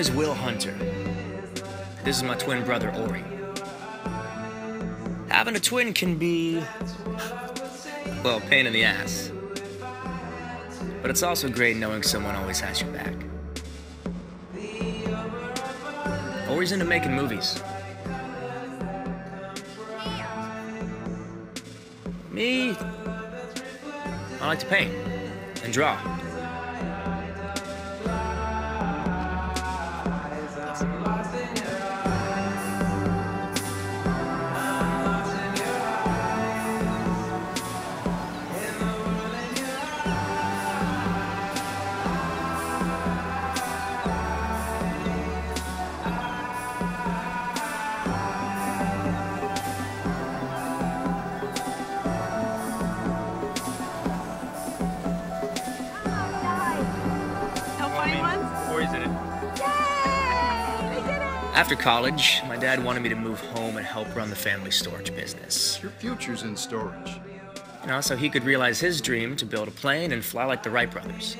Name is Will Hunter. This is my twin brother, Ori. Having a twin can be, well, pain in the ass. But it's also great knowing someone always has your back. Ori's into making movies. Me, I like to paint and draw. College, my dad wanted me to move home and help run the family storage business. Your future's in storage. You know, so he could realize his dream to build a plane and fly like the Wright brothers.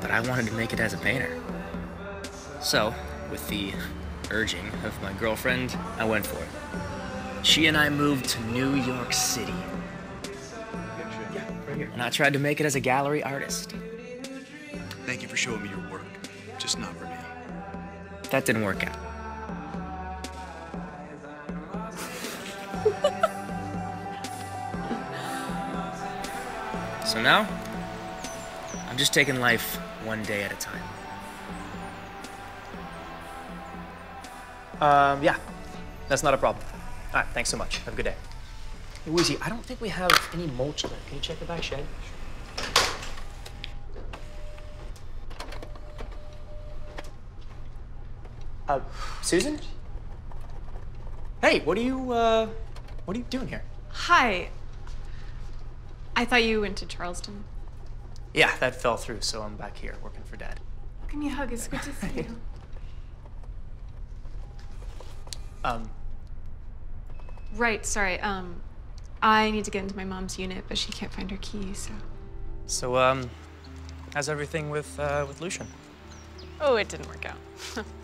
But I wanted to make it as a painter. So, with the urging of my girlfriend, I went for it. She and I moved to New York City. And I tried to make it as a gallery artist. Thank you for showing me your work. Just not for. That didn't work out. so now, I'm just taking life one day at a time. Um, yeah, that's not a problem. All right, thanks so much. Have a good day. Hey, Woozy, I don't think we have any mulch left. Can you check the back shed? Uh, Susan? Hey, what are you, uh, what are you doing here? Hi. I thought you went to Charleston. Yeah, that fell through, so I'm back here working for Dad. Give me a hug. It's good to see you. Um, Right, sorry. Um, I need to get into my mom's unit, but she can't find her key, so. so, um, how's everything with, uh, with Lucian? Oh, it didn't work out.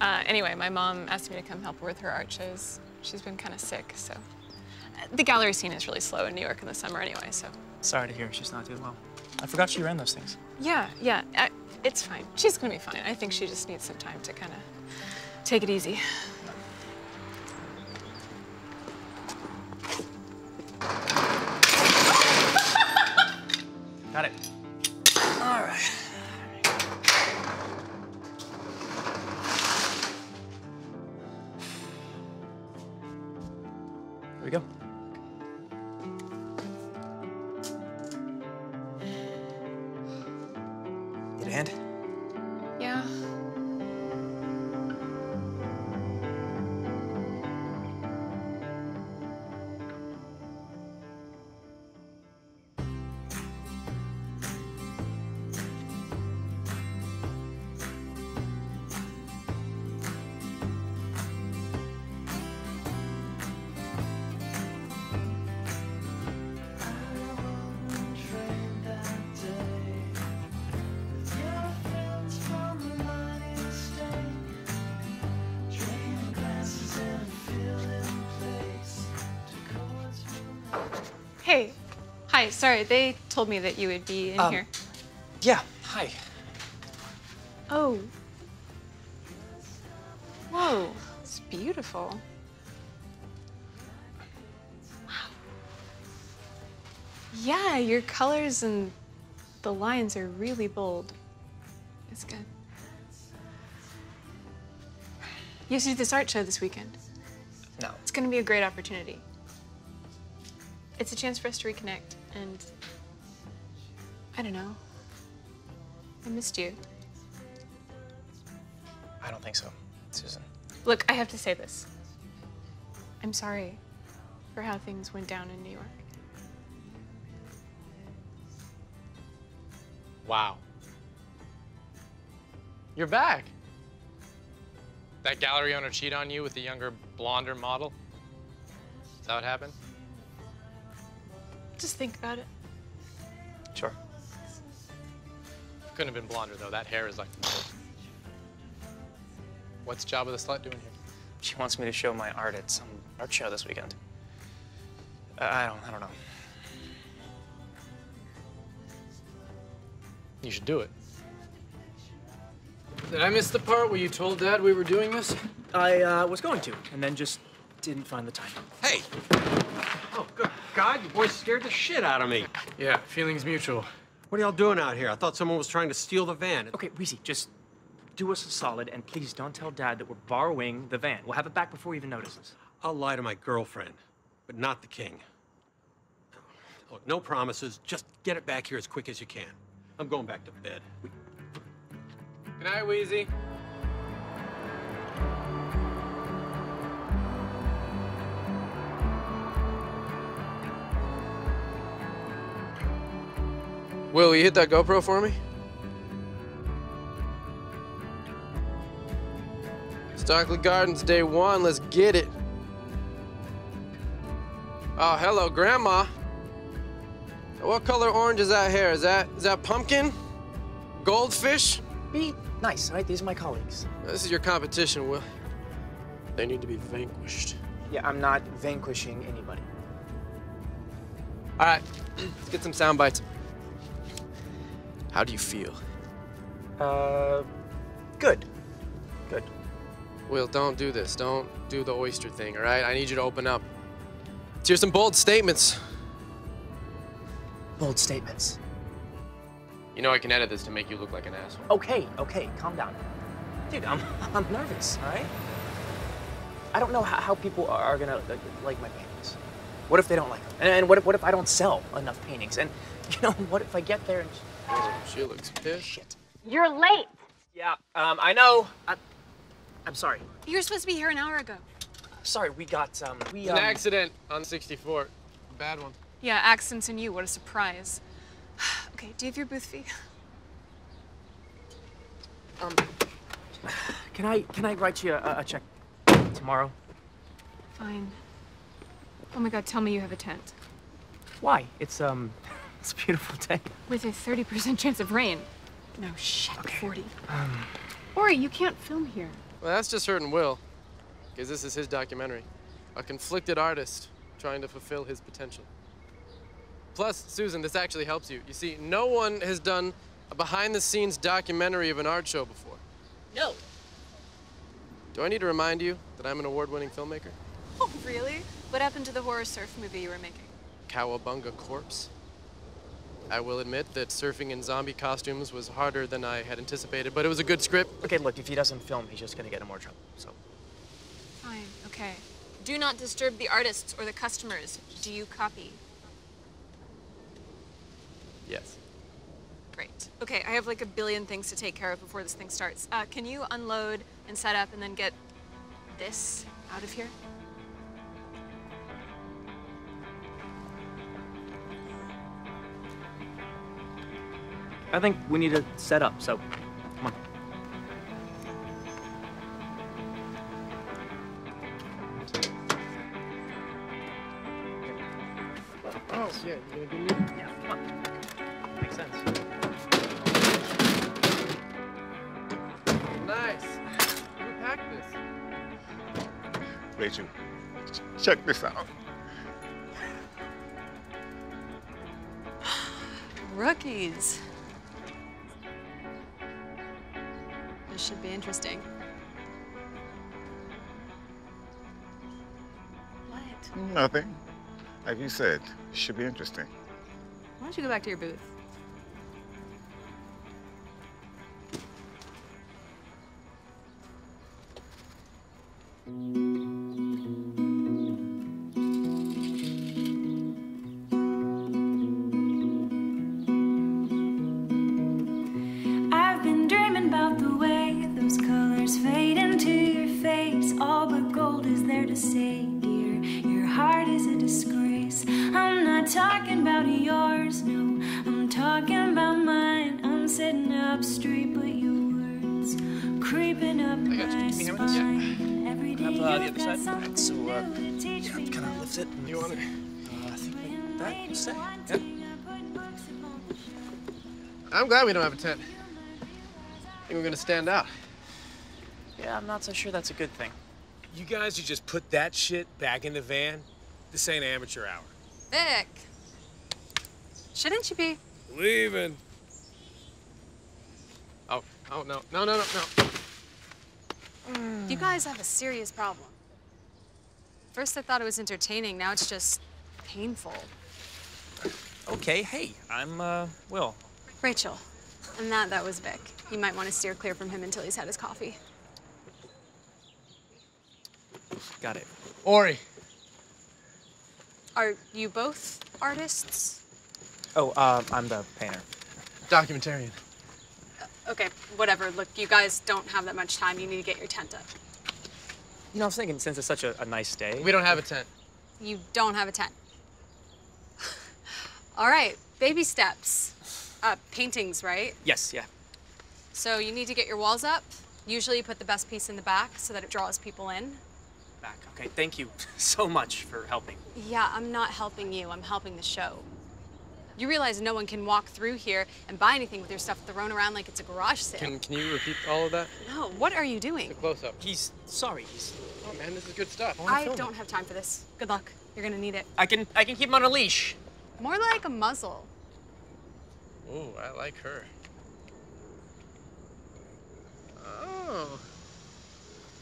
uh, anyway, my mom asked me to come help her with her art shows. She's been kind of sick, so. The gallery scene is really slow in New York in the summer anyway, so. Sorry to hear she's not doing well. I forgot she ran those things. Yeah, yeah, I, it's fine. She's gonna be fine. I think she just needs some time to kind of take it easy. Sorry, they told me that you would be in Um, here. Yeah, hi. Oh. Whoa, it's beautiful. Wow. Yeah, your colors and the lines are really bold. It's good. You have to do this art show this weekend. No. It's going to be a great opportunity. It's a chance for us to reconnect, and I don't know. I missed you. I don't think so, Susan. Look, I have to say this. I'm sorry for how things went down in New York. Wow. You're back. That gallery owner cheat on you with the younger, blonder model? Is that what happened? Just think about it. Sure. Couldn't have been blonder though. That hair is like. What's Jabba the Slut doing here? She wants me to show my art at some art show this weekend. Uh, I don't, I don't know. You should do it. Did I miss the part where you told Dad we were doing this? I uh, was going to, and then just didn't find the time. Hey! Oh, good God, you boys scared the shit out of me. Yeah, feelings mutual. What are y'all doing out here? I thought someone was trying to steal the van. Okay, Weezy, just do us a solid, and please don't tell Dad that we're borrowing the van. We'll have it back before he even notices. I'll lie to my girlfriend, but not the king. Look, no promises. Just get it back here as quick as you can. I'm going back to bed. Good night, Wheezy. Will, you hit that GoPro for me? Stockley Gardens, day one. Let's get it. Oh, hello, Grandma. What color orange is that hair? Is that is that pumpkin? Goldfish? Be nice, all right? These are my colleagues. This is your competition, Will. They need to be vanquished. Yeah, I'm not vanquishing anybody. All right, let's get some sound bites. How do you feel? Uh, good. Good. Will, don't do this. Don't do the oyster thing, all right? I need you to open up. Let's hear some bold statements. Bold statements. You know I can edit this to make you look like an asshole. Okay, okay, calm down. Dude, I'm, I'm nervous, all right? I don't know how, how people are, are gonna like, like my paintings. What if they don't like them? And, and what, if, what if I don't sell enough paintings? And, you know, what if I get there and... Oh, she looks pissed. Shit. You're late. Yeah, um, I know. I, I'm sorry. You were supposed to be here an hour ago. Sorry, we got, um, we, An um... accident on 64. A bad one. Yeah, accidents and you. What a surprise. okay, do you have your booth fee? Um, can I, can I write you a, a check tomorrow? Fine. Oh my god, tell me you have a tent. Why? It's, um, it's a beautiful day. With a 30% chance of rain. No shit, 40. Um, Ori, you can't film here. Well, that's just hurting Will, because this is his documentary. A conflicted artist trying to fulfill his potential. Plus, Susan, this actually helps you. You see, no one has done a behind-the-scenes documentary of an art show before. No. Do I need to remind you that I'm an award-winning filmmaker? Oh, really? What happened to the horror surf movie you were making? Cowabunga Corpse. I will admit that surfing in zombie costumes was harder than I had anticipated, but it was a good script. okay, look, if he doesn't film, he's just gonna get in more trouble, so... Fine, okay. Do not disturb the artists or the customers. Do you copy? Yes. Great. Okay, I have like a billion things to take care of before this thing starts. Uh, can you unload and set up and then get this out of here? I think we need to set up, so come on. Oh, yeah, you gonna give me? Yeah, come on. Makes sense. Nice. Who packed this? Rachel, check this out. Rookies. Interesting. What? Nothing. Like you said, should be interesting. Why don't you go back to your booth? Don't have a tent. think we're gonna stand out. Yeah, I'm not so sure that's a good thing. You guys should just put that shit back in the van. This ain't amateur hour. Vic. Shouldn't you be? Leaving. Oh, oh no, no, no, no, no. You guys have a serious problem. First I thought it was entertaining, now it's just painful. Okay, hey, I'm, uh, Will. Rachel. And that, that was Vic. You might want to steer clear from him until he's had his coffee. Got it. Ori. Are you both artists? Oh, uh, I'm the painter. Documentarian. Okay, whatever. Look, you guys don't have that much time. You need to get your tent up. You know, I was thinking since it's such a, a nice day. We don't have a tent. You don't have a tent. All right, baby steps. Uh, paintings, right? Yes, yeah. So you need to get your walls up. Usually you put the best piece in the back so that it draws people in. Back. Okay, thank you so much for helping. Yeah, I'm not helping you. I'm helping the show. You realize no one can walk through here and buy anything with your stuff thrown around like it's a garage sale. Can, can you repeat all of that? No, what are you doing? The close up. He's sorry. He's. Oh man, this is good stuff. I don't have time for this. Good luck. You're gonna need it. I can I can keep him on a leash. More like a muzzle. Ooh, I like her. Oh.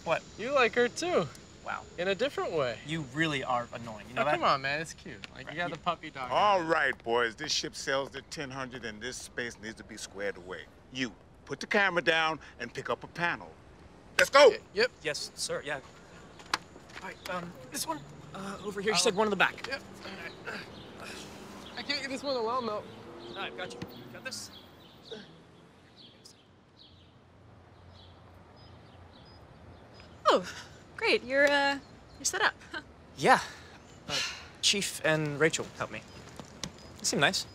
What? You like her too. Wow. In a different way. You really are annoying. You know oh, that? come on, man. It's cute. Like, you got the puppy dog. All right, boys. This ship sails to 1000 and this space needs to be squared away. You, put the camera down and pick up a panel. Let's go. Yep. Yes, sir. Yeah. All right. Um, this one uh, over here. You said one in the back. Yep. I can't get this one alone though. All right, got you. Got this. Oh, great. You're uh, you're set up. Yeah. Uh, Chief and Rachel helped me. They seem nice.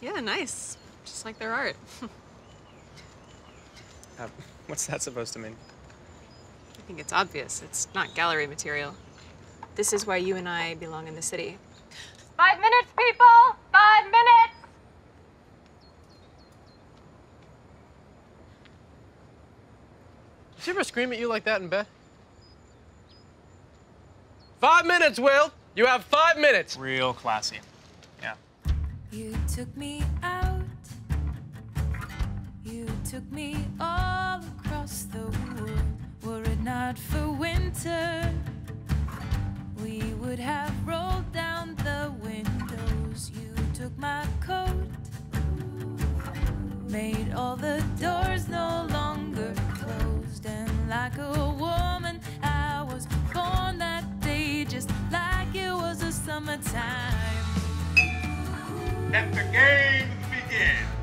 Yeah, nice. Just like their art. Uh, what's that supposed to mean? I think it's obvious. It's not gallery material. This is why you and I belong in the city. Five minutes, people! Five minutes! She ever scream at you like that in bed? Five minutes, Will! You have five minutes! Real classy. Yeah. You took me out. You took me all across the world. Were it not for winter, we would have rolled down the windows. You took my coat, made all the doors no longer closed. And like a woman, I was born that day, just like it was the summertime. Let the games begin.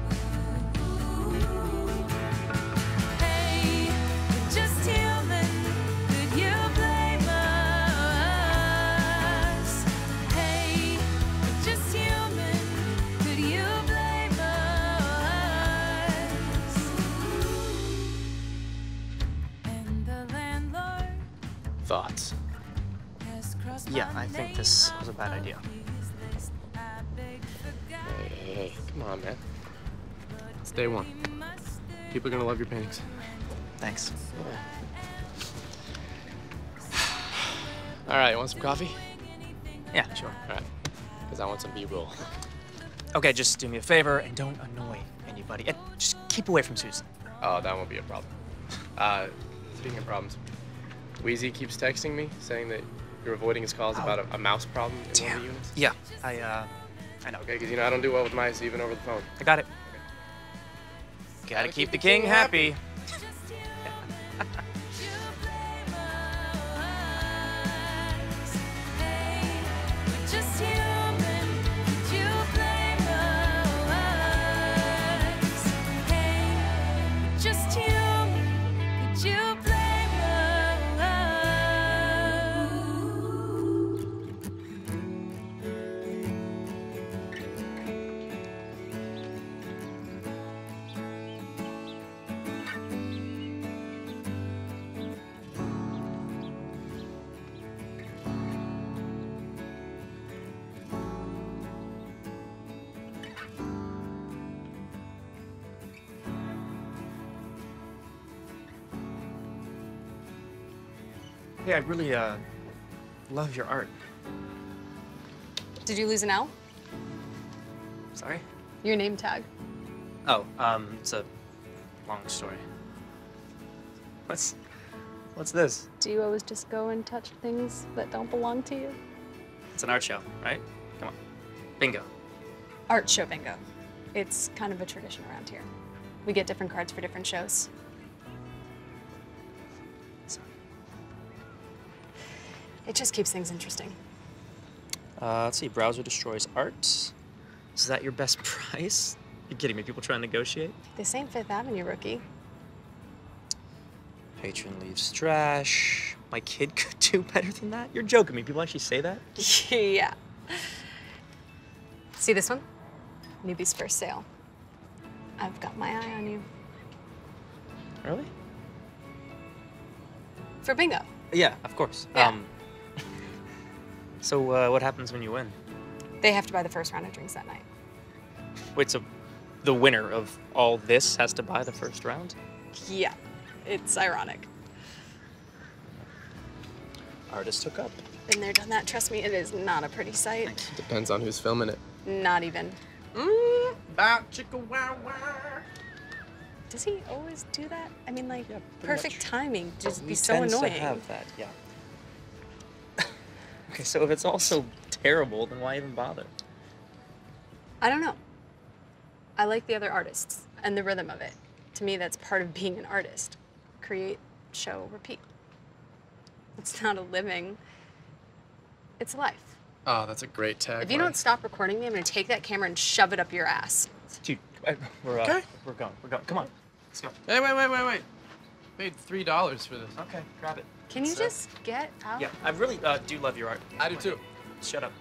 Yeah, I think this was a bad idea. Hey, hey, hey, come on, man. It's day one. People are gonna love your paintings. Thanks. All right, want some coffee? Yeah, sure. All right, because I want some B-roll. Okay, just do me a favor and don't annoy anybody. And just keep away from Susan. Oh, that won't be a problem. Uh, speaking of problems, Wheezy keeps texting me saying that you're avoiding his calls about a, a mouse problem in one of the units. Yeah, I, uh, I know. Okay, because you know I don't do well with mice even over the phone. I got it. Gotta, keep, the king happy. Just really uh love your art. Did you lose an L? Sorry? Your name tag. Oh, um, it's a long story. What's what's this? Do you always just go and touch things that don't belong to you? It's an art show, right? Come on. Bingo. Art show bingo. It's kind of a tradition around here. We get different cards for different shows. It just keeps things interesting. Uh, let's see. Browser destroys art. Is that your best price? You're kidding me? People trying to negotiate? This ain't Fifth Avenue, rookie. Patron leaves trash. My kid could do better than that. You're joking me. People actually say that? yeah. See this one? Newbie's first sale. I've got my eye on you. Really? For bingo. Yeah, of course. Yeah. Um. So uh, what happens when you win? They have to buy the first round of drinks that night. Wait, so the winner of all this has to buy the first round? Yeah. It's ironic. Artist took up. Been there, done that. Trust me, it is not a pretty sight. Depends on who's filming it. Not even. Mm, bow chicka wow wow. Does he always do that? I mean, like, pretty perfect much. timing. Just We be so tends annoying. To have that, yeah. Okay, so if it's all so terrible, then why even bother? I don't know. I like the other artists and the rhythm of it. To me, that's part of being an artist. Create, show, repeat. It's not a living, it's a life. Oh, that's a great tag. If you don't stop recording me, I'm gonna take that camera and shove it up your ass. Dude, we're, uh, Okay. we're going. We're going. Come on. Let's go. Hey, wait, wait, wait, wait. Paid three dollars for this. Okay, grab it. Can you It's, uh, just get out? Yeah, I really uh, do love your art. I do too. Shut up.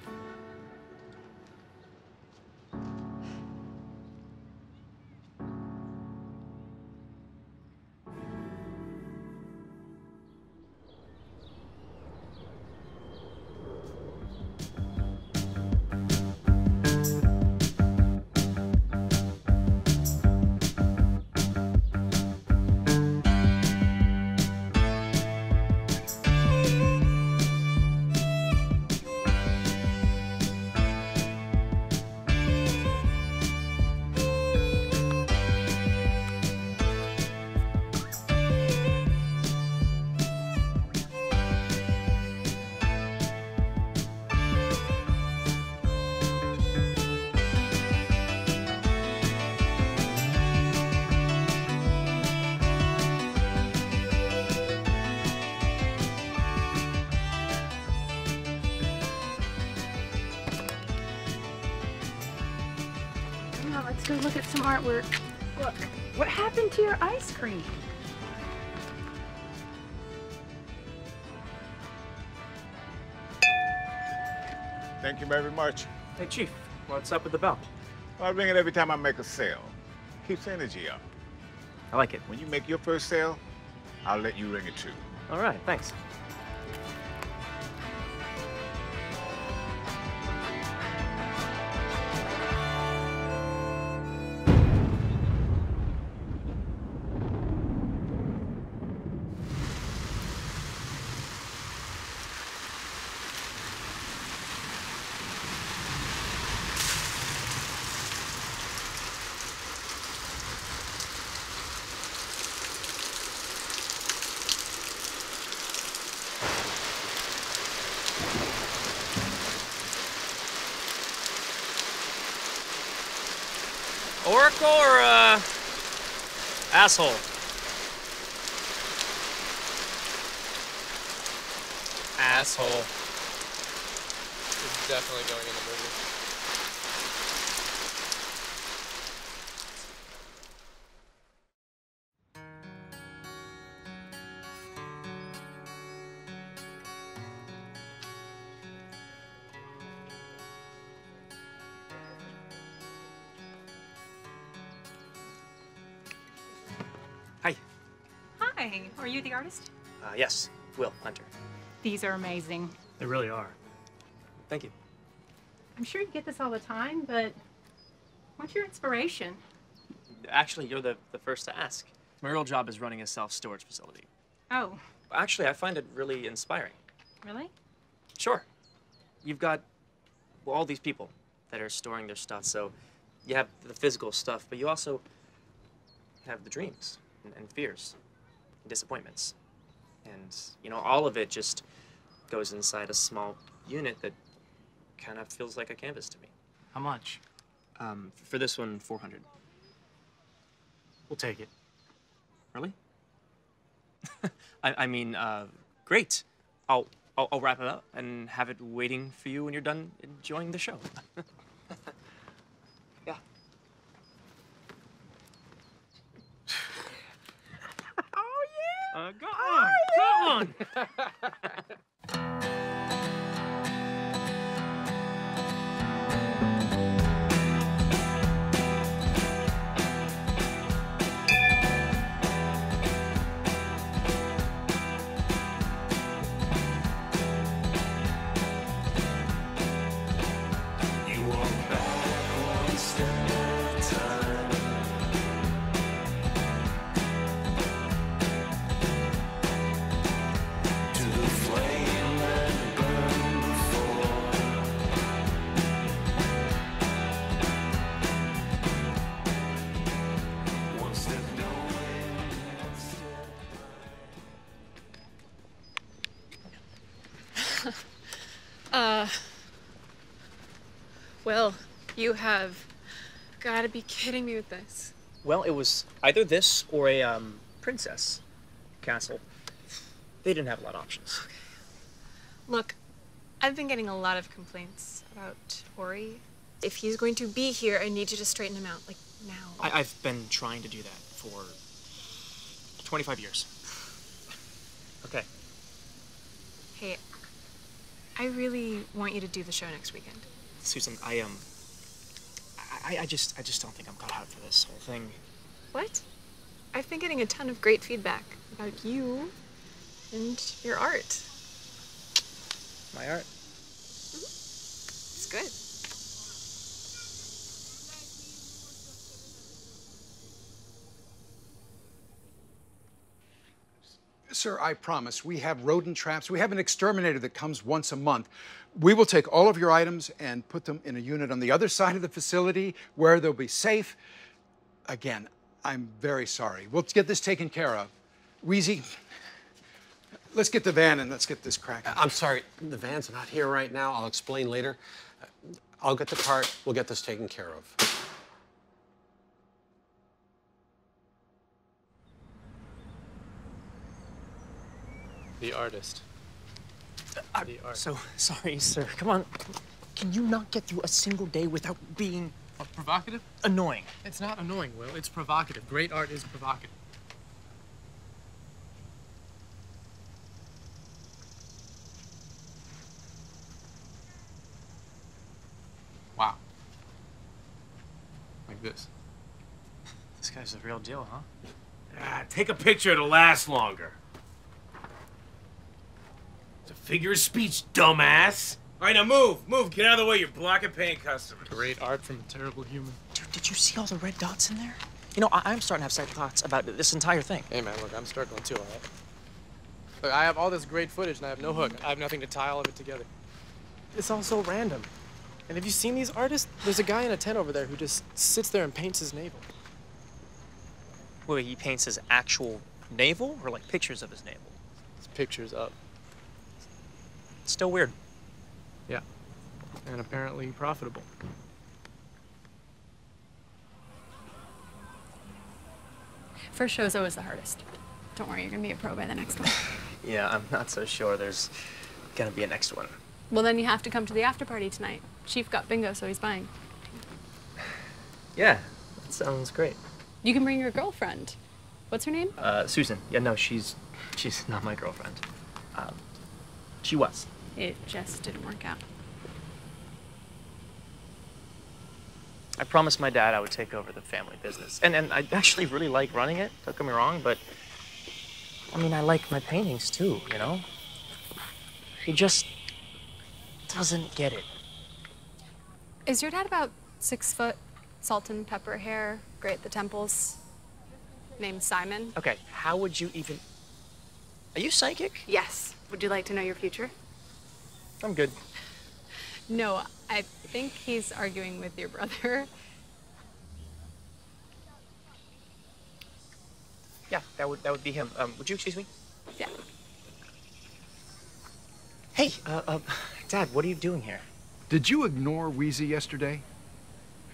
Artwork. Look, what happened to your ice cream? Thank you very much. Hey, Chief, what's up with the bell? I ring it every time I make a sale. Keeps energy up. I like it. When you make your first sale, I'll let you ring it too. All right, thanks. Oracle or uh, asshole? Asshole. It's definitely going in the movie. Hi, are you the artist? Uh, yes, Will Hunter. These are amazing. They really are. Thank you. I'm sure you get this all the time, but what's your inspiration? Actually, you're the, the first to ask. My real job is running a self-storage facility. Oh, Actually, I find it really inspiring. Really? Sure. You've got well, all these people that are storing their stuff. So you have the physical stuff, but you also have the dreams and, and fears and disappointments. And, you know, all of it just goes inside a small unit that kind of feels like a canvas to me. How much? Um, for this one, 400. We'll take it. Really? I, I mean, uh, great. I'll, I'll, I'll wrap it up and have it waiting for you when you're done enjoying the show. yeah. Oh yeah. Uh, go on. Go on. you have got to be kidding me with this. Well, it was either this or a um, princess castle. They didn't have a lot of options. Look, I've been getting a lot of complaints about Ori. If he's going to be here, I need you to straighten him out, like now. I, I've been trying to do that for 25 years. Okay. Hey, I really want you to do the show next weekend. Susan, I um, I, I just, I just don't think I'm cut out for this whole thing. What? I've been getting a ton of great feedback about you and your art. My art. Mm-hmm. It's good. Sir, I promise. We have rodent traps. We have an exterminator that comes once a month. We will take all of your items and put them in a unit on the other side of the facility where they'll be safe. Again, I'm very sorry. We'll get this taken care of. Wheezy, let's get the van and let's get this cracking. I'm sorry, the van's not here right now. I'll explain later. Uh, I'll get the cart. We'll get this taken care of. The artist. I'm so sorry, sir. Come on. Can you not get through a single day without being provocative? annoying? It's not annoying, Will. It's provocative. Great art is provocative. Wow. Like this. This guy's the real deal, huh? Ah, take a picture, it'll last longer. It's a figure of speech, dumbass. All right, now move, move, get out of the way. You're blocking paying customers. Great art from a terrible human. Dude, did you see all the red dots in there? You know, I- I'm starting to have second thoughts about this entire thing. Hey, man, look, I'm struggling too, all right? Look, I have all this great footage and I have no hook. I have nothing to tie all of it together. It's all so random. And have you seen these artists? There's a guy in a tent over there who just sits there and paints his navel. Wait, he paints his actual navel or like pictures of his navel? It's pictures up. Still weird. Yeah. And apparently profitable. First show's always the hardest. Don't worry, you're gonna be a pro by the next one. Yeah, I'm not so sure there's gonna be a next one. well, then you have to come to the after party tonight. Chief got bingo, so he's buying. Yeah, that sounds great. You can bring your girlfriend. What's her name? Uh, Susan. Yeah, no, she's she's not my girlfriend. Um, she was. It just didn't work out. I promised my dad I would take over the family business, and and I actually really like running it. Don't get me wrong, but I mean, I like my paintings too. You know. He just doesn't get it. Is your dad about six foot, salt and pepper hair, gray at the temples, named Simon? Okay, how would you even? Are you psychic? Yes. Would you like to know your future? I'm good. No, I think he's arguing with your brother. Yeah, that would that would be him. Um, would you excuse me? Yeah. Hey, uh, uh, Dad, what are you doing here? Did you ignore Wheezy yesterday?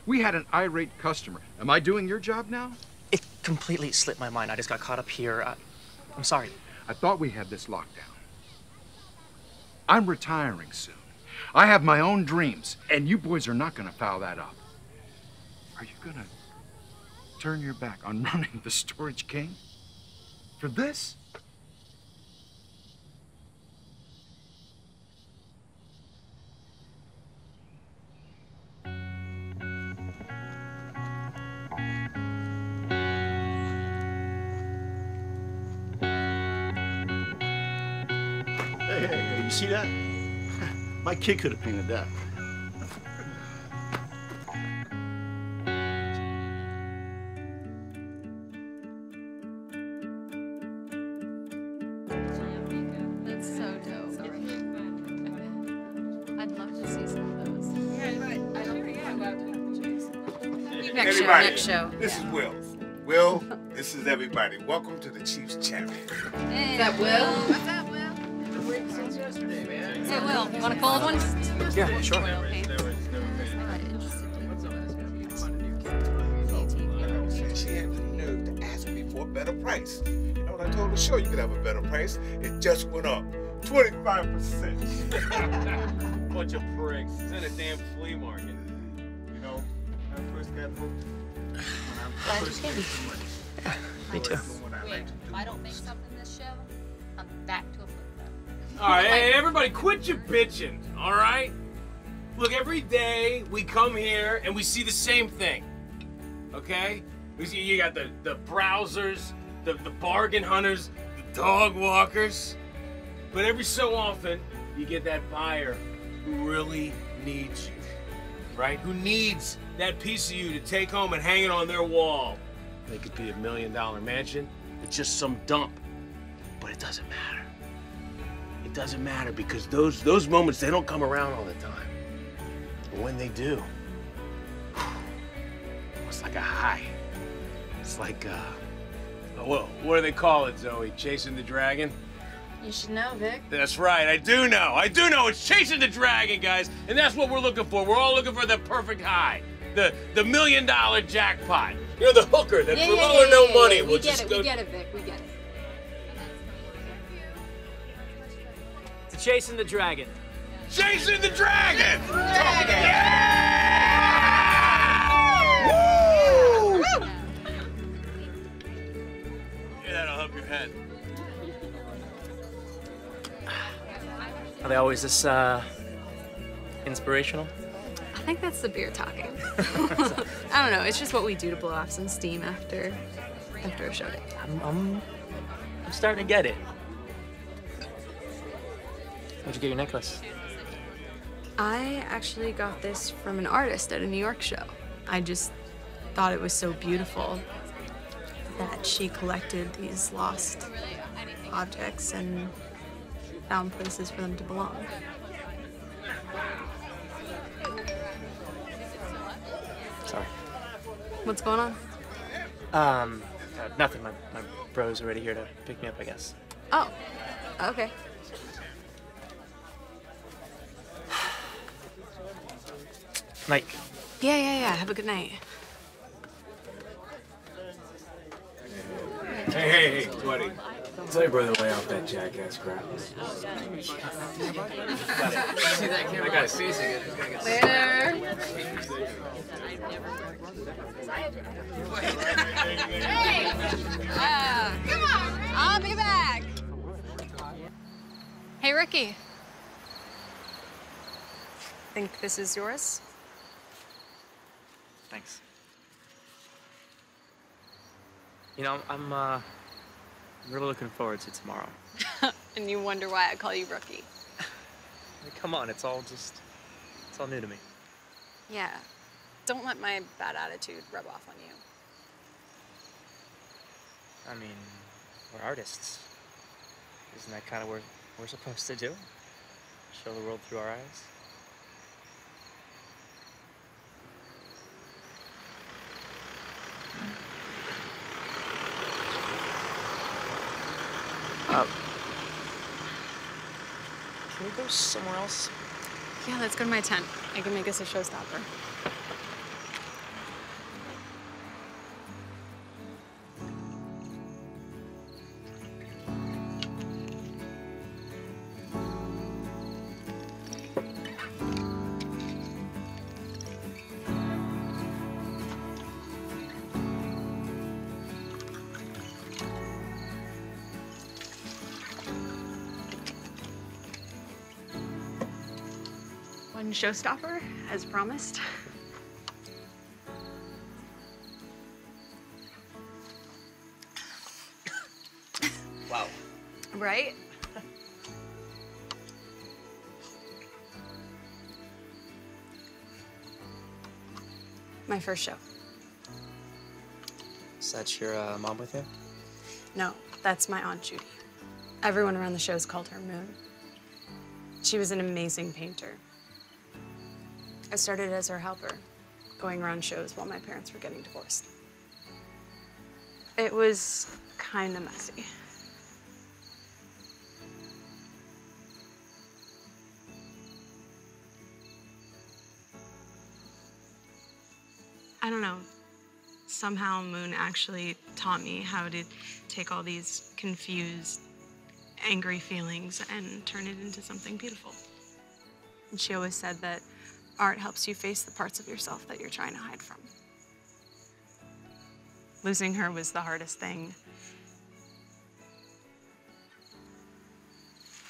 We had an irate customer. Am I doing your job now? It completely slipped my mind. I just got caught up here. Uh, I'm sorry. I thought we had this locked down. I'm retiring soon. I have my own dreams, and you boys are not going to foul that up. Are you going to turn your back on running the Storage King? For this? Kid could have painted that. That's so dope. I'd love to see some of those. Next show, everybody, next show. this is Will. Will, this is everybody. Welcome to the Chiefs Champion. Is that Will? What's up, Will? Hey, Will, want a cold one? Yeah, sure. Oh, uh, she had the nerve to ask me for a better price. You know what I told her? Sure, you could have a better price. It just went up 25%. Bunch of pricks. It's in a damn flea market. You know, I first got hooked, when I first got hooked, Me too. what if I don't make something this show, I'm back to a flip phone. All right, hey, everybody, quit your bitching, all right? Look, every day we come here and we see the same thing, okay? We see you got the, the browsers, the, the bargain hunters, the dog walkers. But every so often, you get that buyer who really needs you, right? Who needs that piece of you to take home and hang it on their wall. It could be a million dollar mansion, it's just some dump. But it doesn't matter. Doesn't matter because those those moments they don't come around all the time. But when they do, it's like a high. It's like uh what, what do they call it, Zoe? Chasing the dragon? You should know, Vic. That's right, I do know. I do know. It's chasing the dragon, guys. And that's what we're looking for. We're all looking for the perfect high. The the million dollar jackpot. You know, the hooker that Yeah, for yeah, little yeah, or no money will We get just it, go. we get it, Vic, we get it. Chasing the dragon. Chasing the dragon! Yeah, that'll help your head. Are they always this uh, inspirational? I think that's the beer talking. I don't know. It's just what we do to blow off some steam after after a show day. I'm, I'm, I'm starting to get it. Where'd you get your necklace? I actually got this from an artist at a New York show. I just thought it was so beautiful that she collected these lost objects and found places for them to belong. Sorry. What's going on? Um, uh, nothing. My, my bro's are already here to pick me up, I guess. Oh, okay. Mike. Yeah, yeah, yeah. Have a good night. Hey, hey, hey, buddy. Tell your brother to lay off that jackass crap. I gotta see it. Hey! Uh, come on! I'll be back. Hey, Ricky. Think this is yours? Thanks. You know, I'm uh, really looking forward to tomorrow. And you wonder why I call you Rookie. Like, come on, it's all just, it's all new to me. Yeah. Don't let my bad attitude rub off on you. I mean, we're artists. Isn't that kind of what we're supposed to do? Show the world through our eyes? Uh, can we go somewhere else? Yeah, let's go to my tent. I can make us a showstopper. One showstopper, as promised. Wow. Right? My first show. Is that your uh, mom with you? No, that's my Aunt Judy. Everyone around the show's called her Moon. She was an amazing painter. I started as her helper, going around shows while my parents were getting divorced. It was kind of messy. I don't know. Somehow Moon actually taught me how to take all these confused, angry feelings and turn it into something beautiful. And she always said that art helps you face the parts of yourself that you're trying to hide from. Losing her was the hardest thing.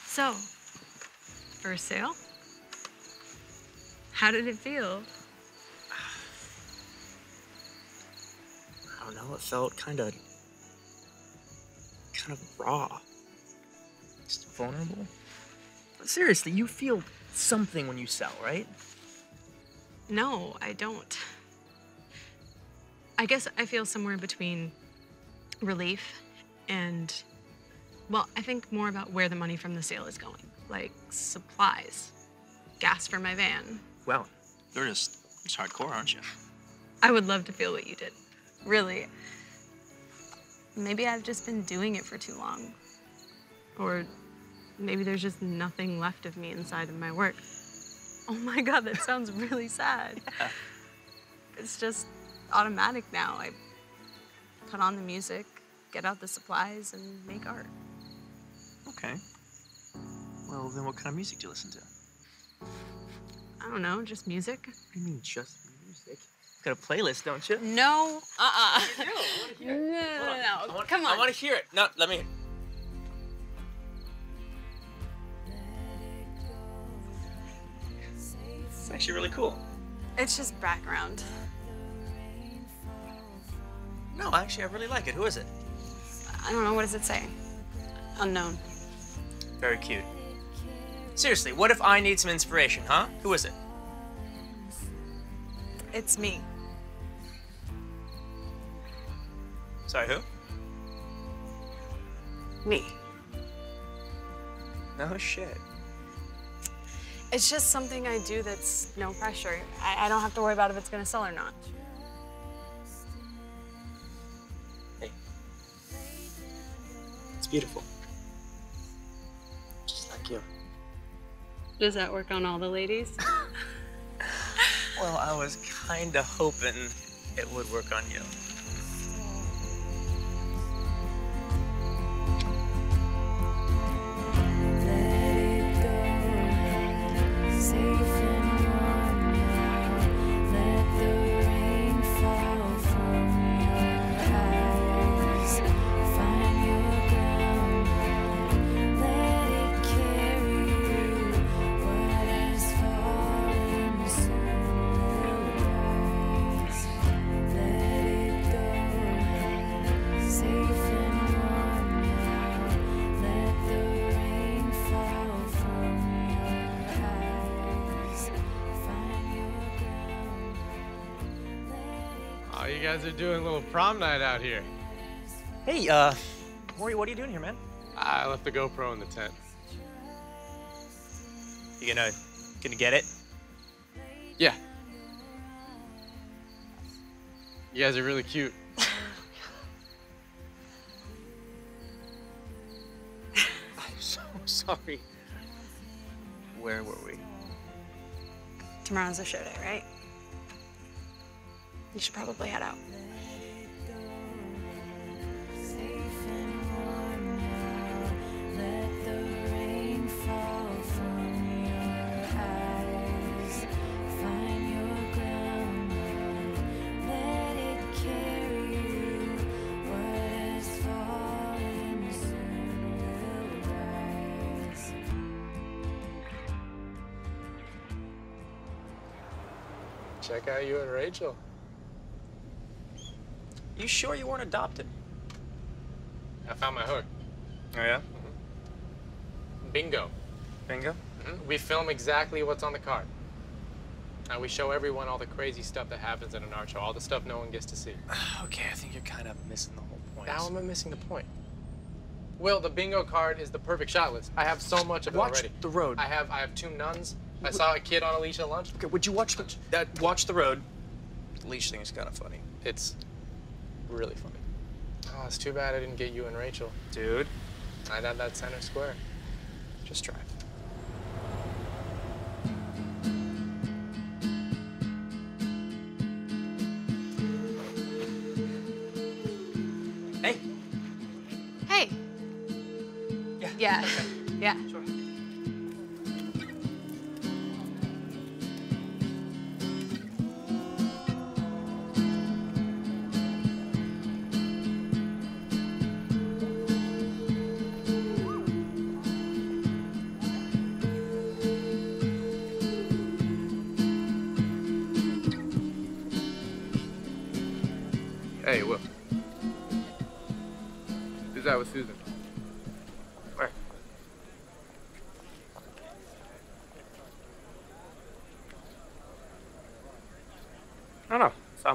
So, first sale? How did it feel? I don't know. It felt kind of, kind of raw. Just vulnerable. But seriously, you feel something when you sell, right? No, I don't. I guess I feel somewhere between relief and, well, I think more about where the money from the sale is going, like supplies, gas for my van. Well, you're just, just hardcore, aren't you? I would love to feel what you did. Really. Maybe I've just been doing it for too long. Or maybe there's just nothing left of me inside of my work. Oh my God, that sounds really sad. Yeah. It's just automatic now. I put on the music, get out the supplies, and make art. Okay. Well, then what kind of music do you listen to? I don't know, just music. I mean, just music? Got a playlist, don't you? No. Uh-uh. You do. I want to hear it. No, no, Hold no, I no. want- Come on. I want to hear it. No, let me. Actually really cool. It's just background. No, actually, I really like it. Who is it? I don't know, what does it say? Unknown. Very cute. Seriously, what if I need some inspiration, huh? Who is it? It's me. Sorry, who? Me. No shit. It's just something I do that's no pressure. I, I don't have to worry about if it's gonna sell or not. Hey. It's beautiful. Just like you. Does that work on all the ladies? Well, I was kinda hoping it would work on you. Are doing a little prom night out here. Hey, uh, Maury, what are you doing here, man? I left the GoPro in the tent. You gonna gonna get it? Yeah. You guys are really cute. I'm so sorry. Where were we? Tomorrow's a show day, right? You should probably head out. Check out you and Rachel. You sure you weren't adopted? I found my hook. Oh yeah. Bingo. Bingo. Mhm. We film exactly what's on the card. And we show everyone all the crazy stuff that happens at an art show, all the stuff no one gets to see. Okay, I think you're kind of missing the whole point. How am I missing the point? Will, the bingo card is the perfect shot list. I have so much of it Watch already. the road. I have I have two nuns. I saw a kid on a leash at lunch. Okay, would you watch the that? Watch the road. The leash thing is kind of funny. It's really funny. Oh, it's too bad I didn't get you and Rachel. Dude. I'd have that center square. Just drive.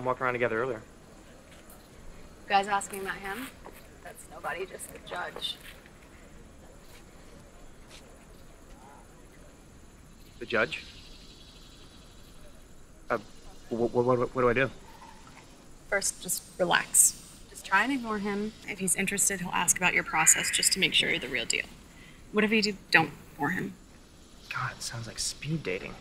Them walking around together earlier. You guys asking about him? That's nobody, just the judge. The judge? Uh, what, what, what, what do I do? First, just relax. Just try and ignore him. If he's interested, he'll ask about your process just to make sure you're the real deal. Whatever you do, don't bore him. God, it sounds like speed dating.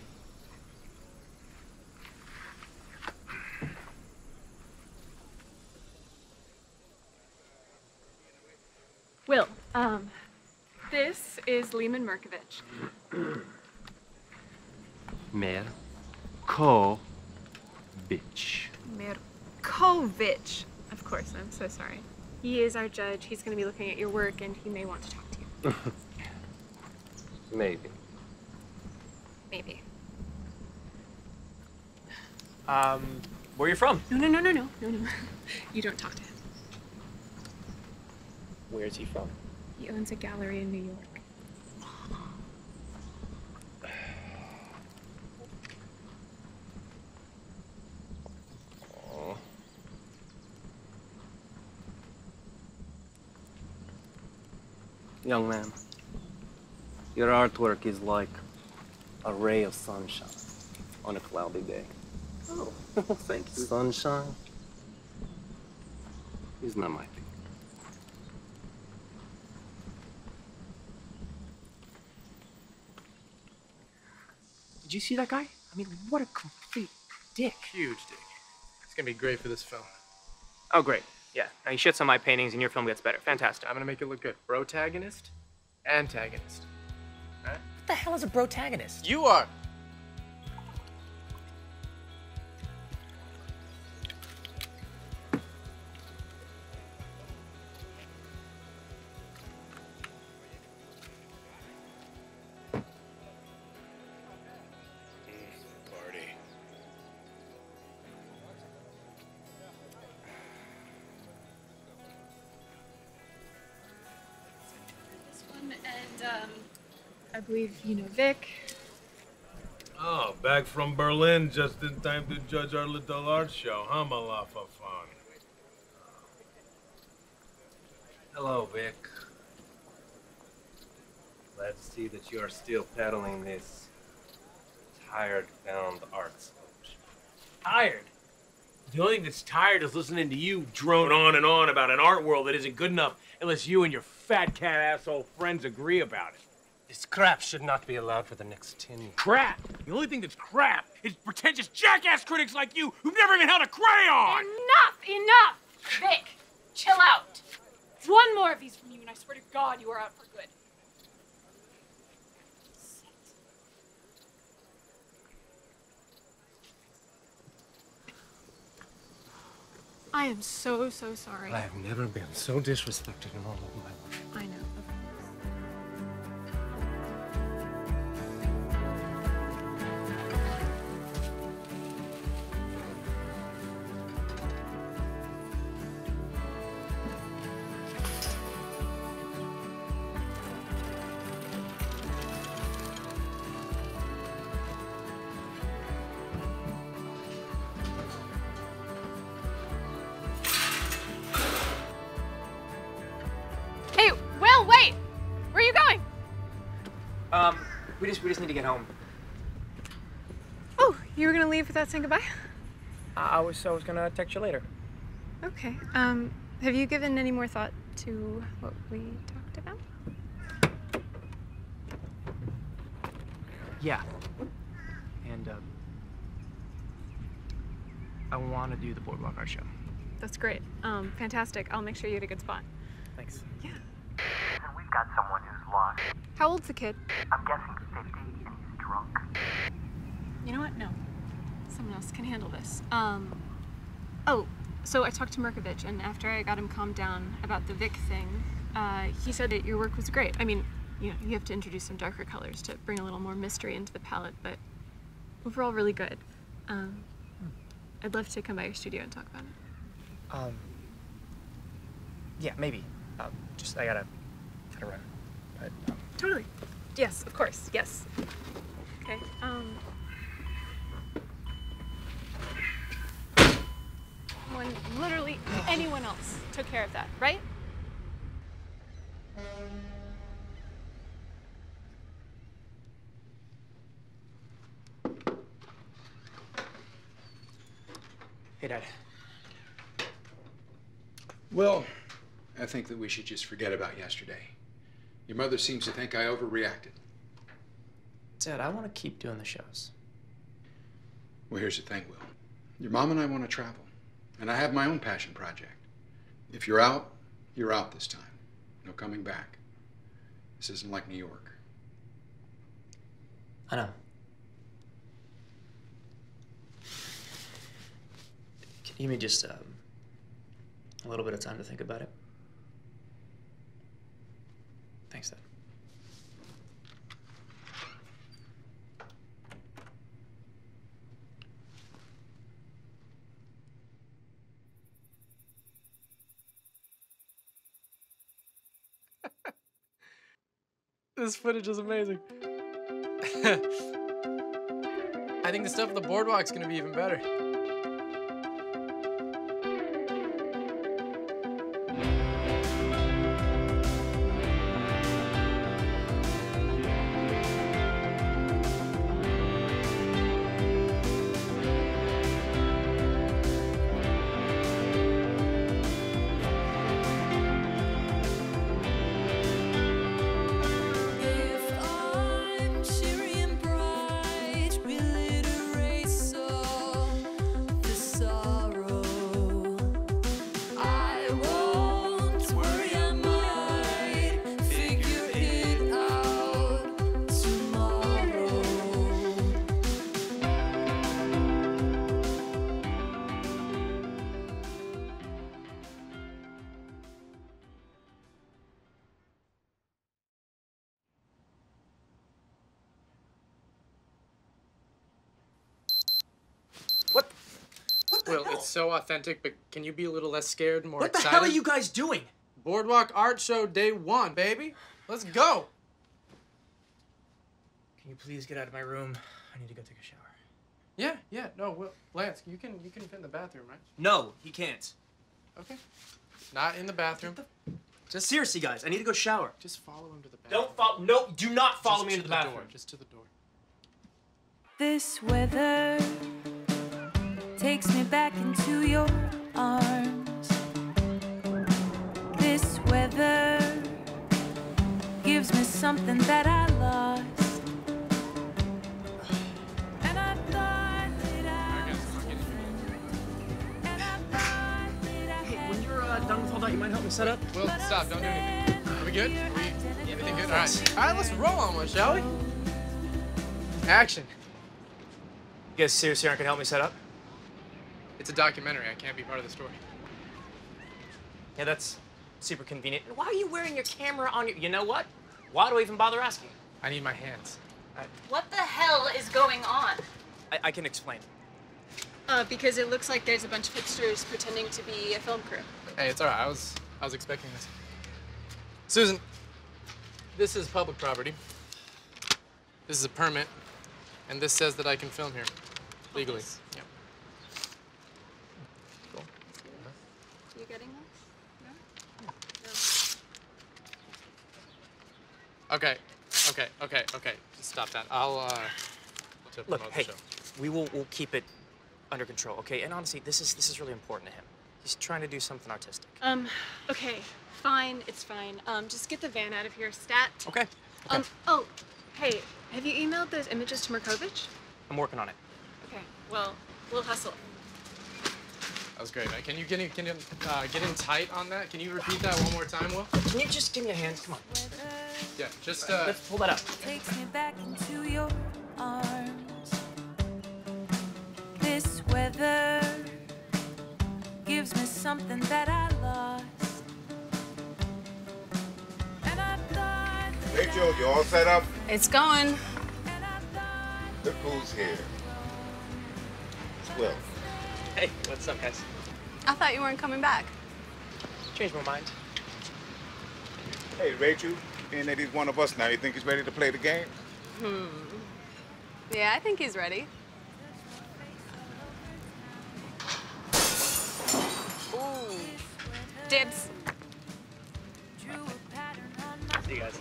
Will, um, this is Lehman Merkovich. Mer. Ko. Bitch. Mirkovich. Of course, I'm so sorry. He is our judge. He's going to be looking at your work and he may want to talk to you. Maybe. Maybe. Um, where are you from? No, no, no, no, no, no, no. You don't talk to him. Where's he from? He owns a gallery in New York. Young man, your artwork is like a ray of sunshine on a cloudy day. Oh, thank you. Sunshine is not my thing. Did you see that guy? I mean, what a complete dick. Huge dick. It's gonna be great for this film. Oh, great. Yeah. Now you shits on my paintings and your film gets better. Fantastic. I'm gonna make it look good. Protagonist, antagonist. Alright? What the hell is a protagonist? You are. Believe you know Vic. Oh, back from Berlin just in time to judge our little art show, huh, Malafafan? Hello, Vic. Glad to see that you are still peddling this tired found arts. Tired? The only thing that's tired is listening to you drone on and on about an art world that isn't good enough unless you and your fat cat asshole friends agree about it. This crap should not be allowed for the next 10 years. Crap! The only thing that's crap is pretentious jackass critics like you who've never even held a crayon! Enough! Enough! Vic, chill out. One more of these from you, and I swear to God, you are out for good. I am so, so sorry. I have never been so disrespected in all of my life. I know. Without saying goodbye? I, I was I was gonna text you later. Okay. Um, have you given any more thought to what we talked about? Yeah. And uh, I want to do the Boardwalk Art Show. That's great. Um, fantastic. I'll make sure you get a good spot. Thanks. Yeah. We've got someone who's lost. How old's the kid? I'm guessing 50 and he's drunk. You know what? No. Someone else can handle this. Um, oh, so I talked to Merkovich, and after I got him calmed down about the Vic thing, uh, he said that your work was great. I mean, you know, you have to introduce some darker colors to bring a little more mystery into the palette, but overall, really good. Um, I'd love to come by your studio and talk about it. Um. Yeah, maybe. Um, just I gotta gotta run. But um, Totally. Yes, of course. Yes. Okay. Um. When literally anyone else took care of that, right? hey, Dad. Well, I think that we should just forget about yesterday. Your mother seems to think I overreacted. Dad, I want to keep doing the shows. Well, here's the thing, Will. Your mom and I want to travel, and I have my own passion project. If you're out, you're out this time. No coming back. This isn't like New York. I know. Can you give me just um, a little bit of time to think about it? Thanks, Dad. This footage is amazing. I think the stuff at the boardwalk's gonna be even better. Authentic, but can you be a little less scared, more What the excited? hell are you guys doing? Boardwalk Art Show Day One, baby. Let's go. Can you please get out of my room? I need to go take a shower. Yeah, yeah. No, Will, Lance, you can you can fit in the bathroom, right? No, he can't. Okay. Not in the bathroom. Just seriously, guys, I need to go shower. Just follow him to the bathroom. Don't follow. No, do not follow Just me to into the the bathroom. door, Just to the door. This weather takes me back into your arms. This weather gives me something that I lost. And I thought that I was. And I thought that I Hey, when you're uh, done with all that, you mind help me set up? Well, stop. Don't do anything. Are we good? Are we, everything good? All right. All right, let's roll on one, shall we? Action. You guys seriously aren't gonna help me set up? It's a documentary. I can't be part of the story. Yeah, that's super convenient. And why are you wearing your camera on your? You know what? Why do I even bother asking? I need my hands. What the hell is going on? I, I can explain. Uh, because it looks like there's a bunch of hipsters pretending to be a film crew. Hey, it's all right. I was I was expecting this. Susan, this is public property. This is a permit, and this says that I can film here legally. Yeah. You getting Okay. Okay. Okay. Okay. Just stop that. I'll uh. to Look, hey, the show. we will we'll keep it under control, okay? And honestly, this is this is really important to him. He's trying to do something artistic. Um, okay, fine, it's fine. Um, just get the van out of here, stat. Okay. Um, oh, hey, have you emailed those images to Markovich? I'm working on it. Okay, well, we'll hustle. That was great, man. Can you get in, can you, uh, get in tight on that? Can you repeat that one more time, Will? Can you just give me a hand? Come on. Yeah, just uh. Let's pull that up. takes me back into your arms. This weather gives me something that I lost. And I thought Rachel, you all set up? It's going. Look who's here. It's Will. Hey, what's up, guys? I thought you weren't coming back. Changed my mind. Hey, Rachel, being that he's one of us now, you think he's ready to play the game? Hmm. Yeah, I think he's ready. Ooh. Dibs. See you guys.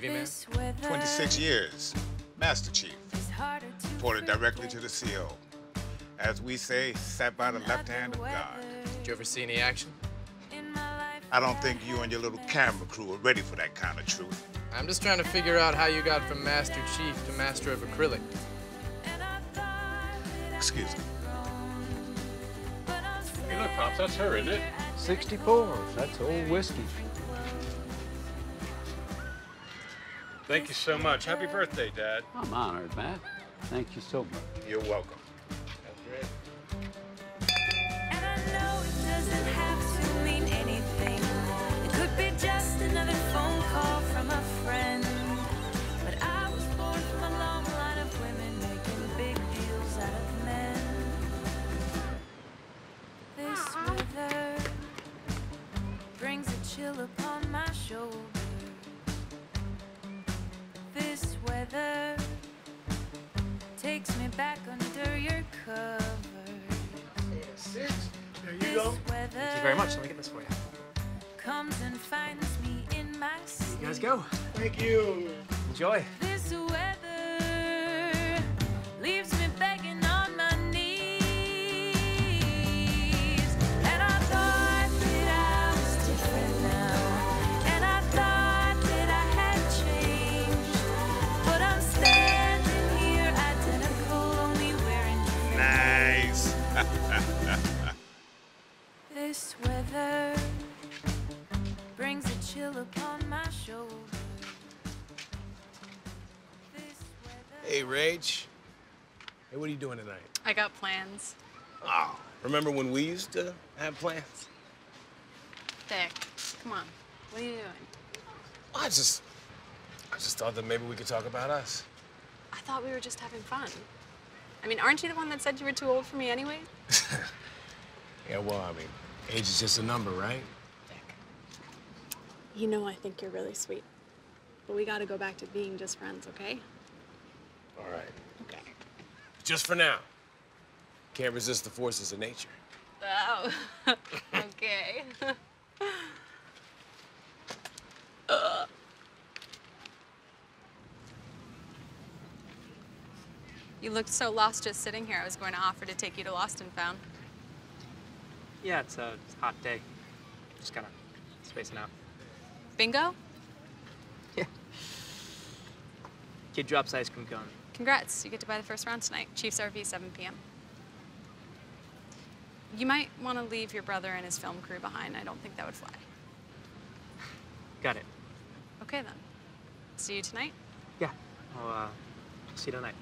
Navy man. This weather 26 years. Master Chief. is Reported directly to the CO. As we say, sat by the left hand of God. Did you ever see any action? I don't think you and your little camera crew are ready for that kind of truth. I'm just trying to figure out how you got from Master Chief to Master of Acrylic. Excuse me. Hey, look, Pops, that's her, isn't it? 64. That's old whiskey. Thank you so much. Happy birthday, Dad. I'm honored, Matt. Thank you so much. You're welcome. And I know it doesn't have to mean anything. It could be just another phone call from a friend. But I was born from a long line of women making big deals out of men. This weather brings a chill upon my shoulder. Weather takes me back under your cover. There you go. Thank you very much. Let me get this for you. Comes and finds me in my You guys go. Thank you. Enjoy. This weather leaves me begging this weather brings a chill upon my shoulder. Hey, Rach. Hey, what are you doing tonight? I got plans. Oh, remember when we used to have plans? Dick, come on. What are you doing? I just, I just thought that maybe we could talk about us. I thought we were just having fun. I mean, aren't you the one that said you were too old for me anyway? Yeah, well, I mean, Age is just a number, right? You know I think you're really sweet. But we gotta go back to being just friends, okay? All right. Okay. Just for now. Can't resist the forces of nature. Oh, okay. You looked so lost just sitting here. I was going to offer to take you to Lost and Found. Yeah, it's a, hot day. Just kind of spacing out. Bingo? Yeah. Kid drops ice cream cone. Congrats, you get to buy the first round tonight. Chiefs RV, 7 p.m. You might want to leave your brother and his film crew behind. I don't think that would fly. Got it. Okay then. See you tonight? Yeah. I'll uh, see you tonight.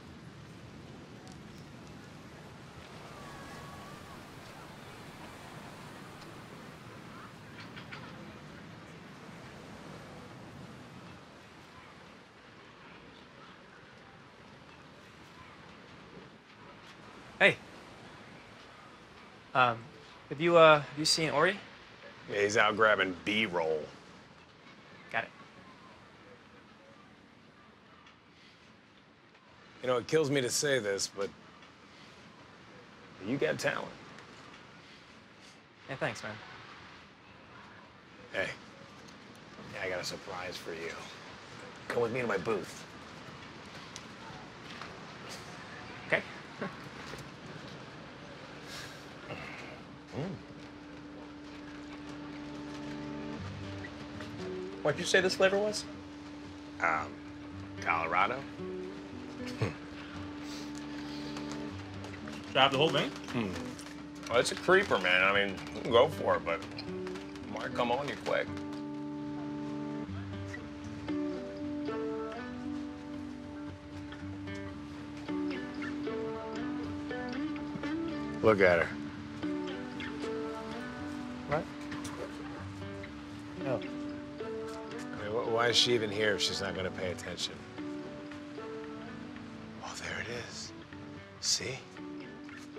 Hey. Um, have you uh, have you seen Ori? Yeah, he's out grabbing B-roll. Got it. You know, it kills me to say this, but you got talent. Yeah, thanks, man. Hey, yeah, I got a surprise for you. Come with me to my booth. Okay. What'd you say this flavor was? Um, Colorado? Should I have the whole thing? Hmm. Well, it's a creeper, man. I mean, you can go for it, but it might come on you quick. Look at her. Why is she even here if she's not going to pay attention? Oh, there it is. See?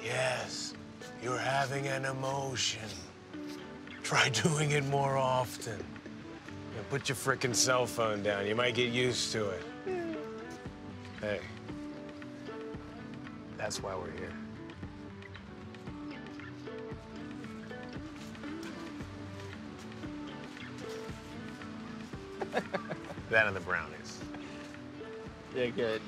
Yes, you're having an emotion. Try doing it more often. Yeah, put your frickin' cell phone down. You might get used to it. Hey, that's why we're here. That and the brownies. You're good.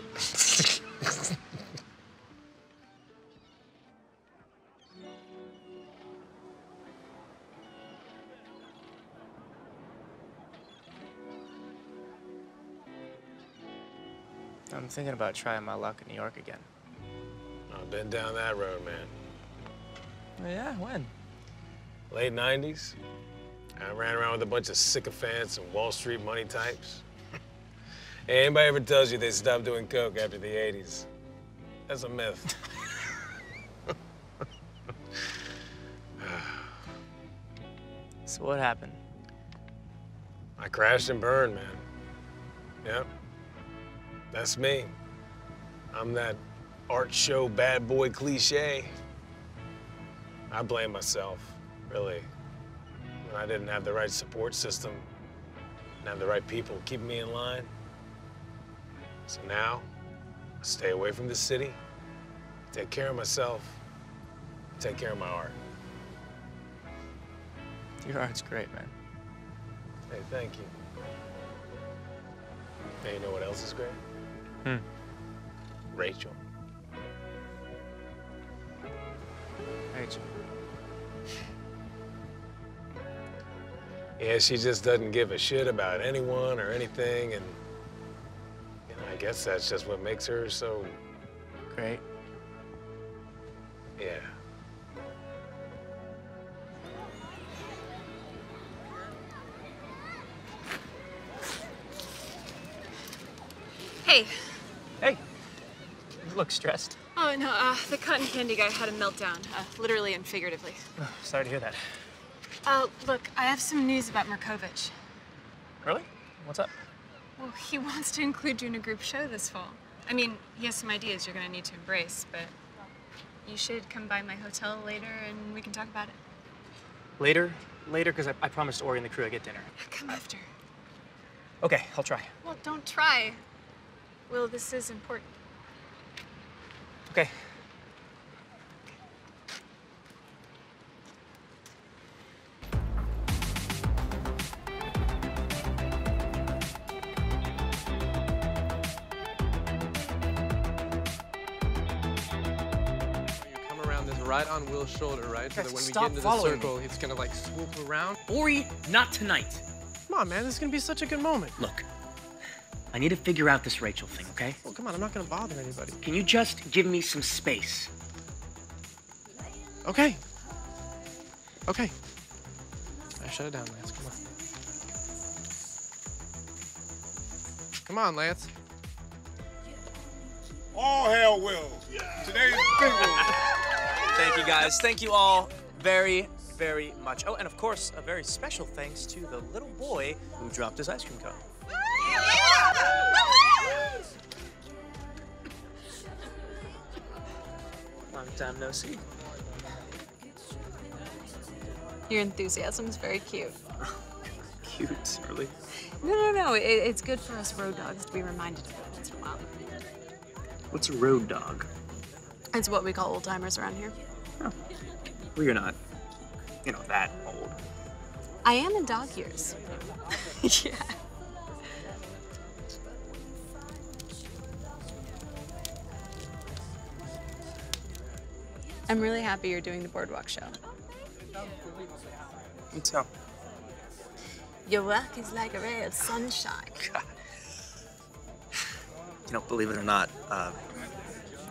I'm thinking about trying my luck in New York again. I've been down that road, man. Oh, yeah, when? Late 90s. I ran around with a bunch of sycophants and Wall Street money types. Hey, anybody ever tells you they stopped doing coke after the 80s? That's a myth. So what happened? I crashed and burned, man. Yep. That's me. I'm that art show bad boy cliche. I blame myself, really. When I didn't have the right support system, didn't have the right people keeping me in line. So now, I stay away from the city, take care of myself, take care of my art. Your art's great, man. Hey, thank you. Hey, you know what else is great? Hmm. Rachel. Rachel. Yeah, she just doesn't give a shit about anyone or anything, and you know, I guess that's just what makes her so Great. Yeah. Hey. Hey. You look stressed. Oh, no, uh, the cotton candy guy had a meltdown, uh, literally and figuratively. Oh, sorry to hear that. Uh, look, I have some news about Markovich. Really? What's up? Well, he wants to include you in a group show this fall. I mean, he has some ideas you're gonna need to embrace, but you should come by my hotel later and we can talk about it. Later? Later, because I, I promised Ori and the crew I'd get dinner. Come after. Okay, I'll try. Well, don't try. Will, this is important. Okay. Right on Will's shoulder, right? So that when we stop get into the following circle, he's gonna like swoop around. Ori, not tonight. Come on, man, this is gonna be such a good moment. Look, I need to figure out this Rachel thing, okay? Well, come on, I'm not gonna bother anybody. Can you just give me some space? Okay. Okay. I shut it down, Lance. Come on. Come on, Lance. All hell will. Today's bingo. Thank you guys. Thank you all very, very much. Oh, and of course, a very special thanks to the little boy who dropped his ice cream cone. Long time no see. Your enthusiasm is very cute. Cute, really. No, no, no. It, it's good for us road dogs to be reminded of it once in a while. What's a road dog? It's what we call old timers around here. Well, you're not, you know, that old. I am in dog years. yeah. I'm really happy you're doing the boardwalk show. Me too. Your work is like a ray of sunshine. You know, believe it or not, uh,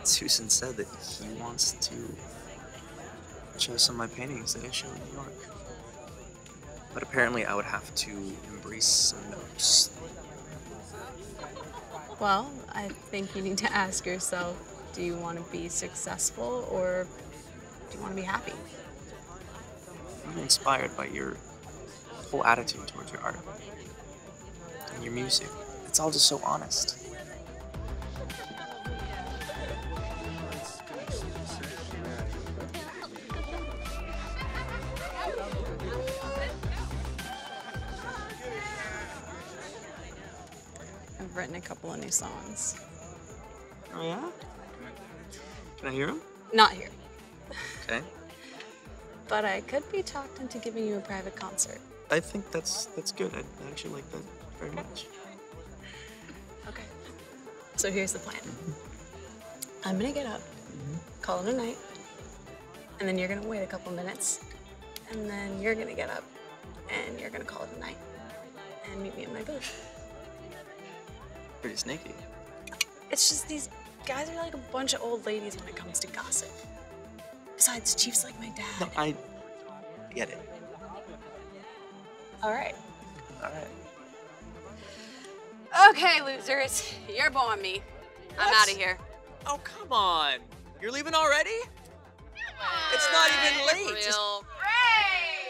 Susan said that he wants to show some of my paintings at a show in New York. But apparently, I would have to embrace some notes. Well, I think you need to ask yourself do you want to be successful or do you want to be happy? I'm inspired by your whole attitude towards your art and your music. It's all just so honest. Written a couple of new songs. Oh, yeah? Can I hear them? Not here, Okay. but I could be talked into giving you a private concert. I think that's that's good. I I actually like that very much. Okay. So here's the plan. I'm gonna get up, mm-hmm. call it a night, and then you're gonna wait a couple minutes, and then you're gonna get up, and you're gonna call it a night, and meet me in my booth. Pretty sneaky. It's just these guys are like a bunch of old ladies when it comes to gossip. Besides, Chief's like my dad. No, I get it. All right. All right. Okay, losers, you're blowing me. I'm out of here. Oh, come on. You're leaving already? It's not even late. Just- Real. Hey, don't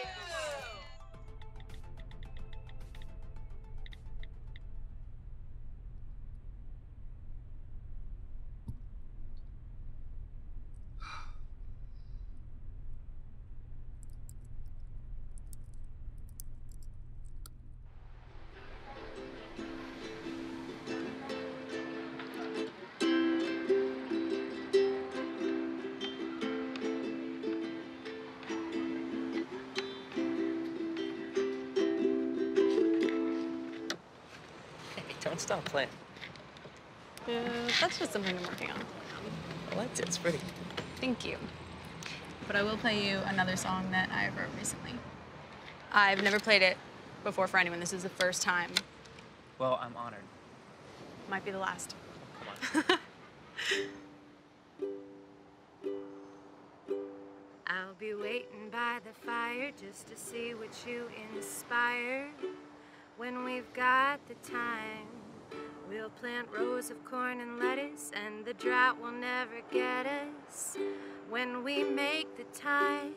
stop playing. Uh, that's just something I'm working on. I liked it. It's pretty. Thank you. But I will play you another song that I wrote recently. I've never played it before for anyone. This is the first time. Well, I'm honored. Might be the last. I'll be waiting by the fire just to see what you inspire. When we've got the time, we'll plant rows of corn and lettuce, and the drought will never get us. When we make the time,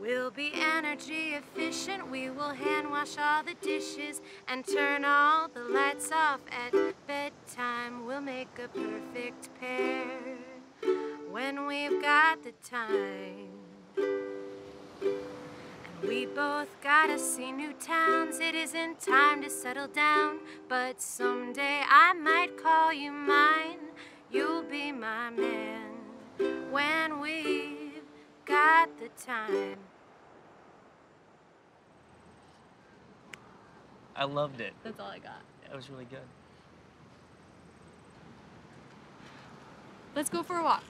we'll be energy efficient. We will hand wash all the dishes and turn all the lights off at bedtime. We'll make a perfect pair when we've got the time. We both gotta see new towns. It isn't time to settle down. But someday I might call you mine. You'll be my man when we've got the time. I loved it. That's all I got. It was really good. Let's go for a walk.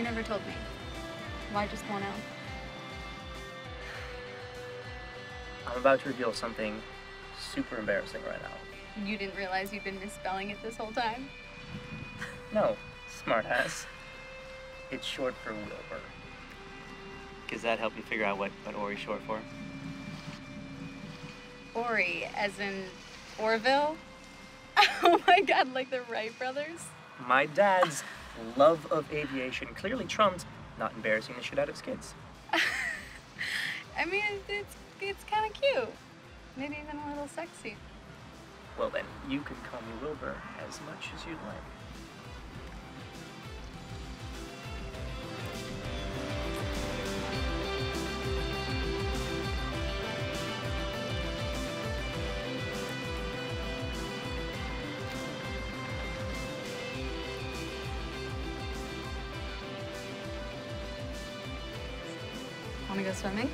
You never told me. Why just one I'm about to reveal something super embarrassing right now. You didn't realize you'd been misspelling it this whole time? No, smartass. It's short for Wilbur. Does that help you figure out what, what Ori's short for? Ori, as in Orville? Oh my god, like the Wright brothers? My dad's love of aviation clearly trumped not embarrassing the shit out of skids. I mean, it's, it's kind of cute. Maybe even a little sexy. Well then, you can call me Wilbur as much as you'd like. Swimming?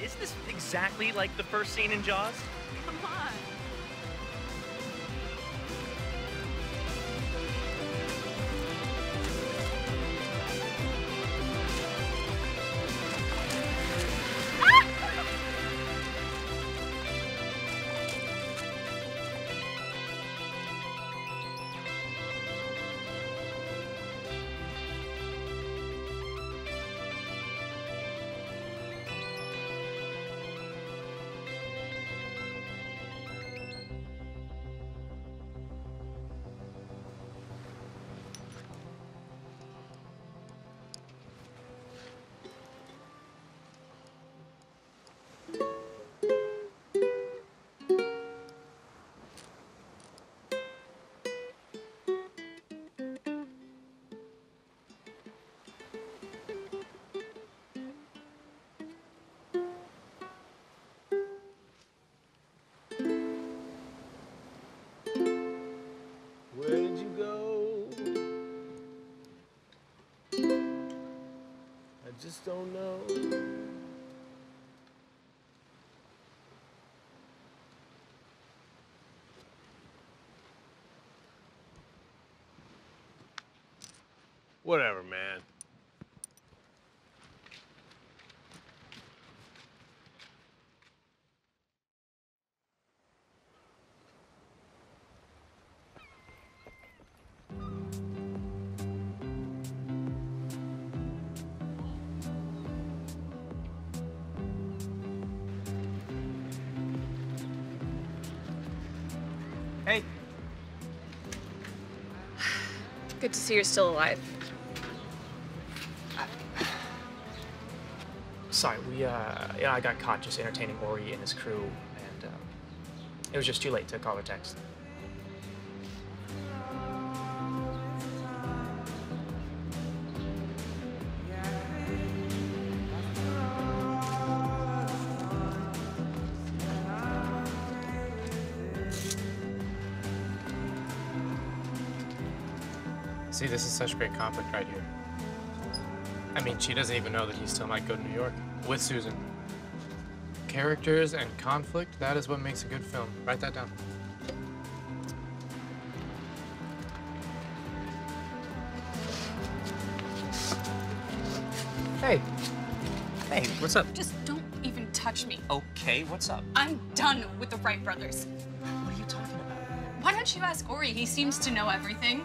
Isn't this exactly like the first scene in Jaws? Just don't know. Good to see you're still alive. Sorry, we, uh, yeah, I got caught just entertaining Ori and his crew, and, um, it was just too late to call or text. See, this is such great conflict right here. I mean, she doesn't even know that he still might go to New York with Susan. Characters and conflict, that is what makes a good film. Write that down. Hey. Hey, what's up? Just don't even touch me. Okay, what's up? I'm done with the Wright brothers. What are you talking about? Why don't you ask Ori? He seems to know everything.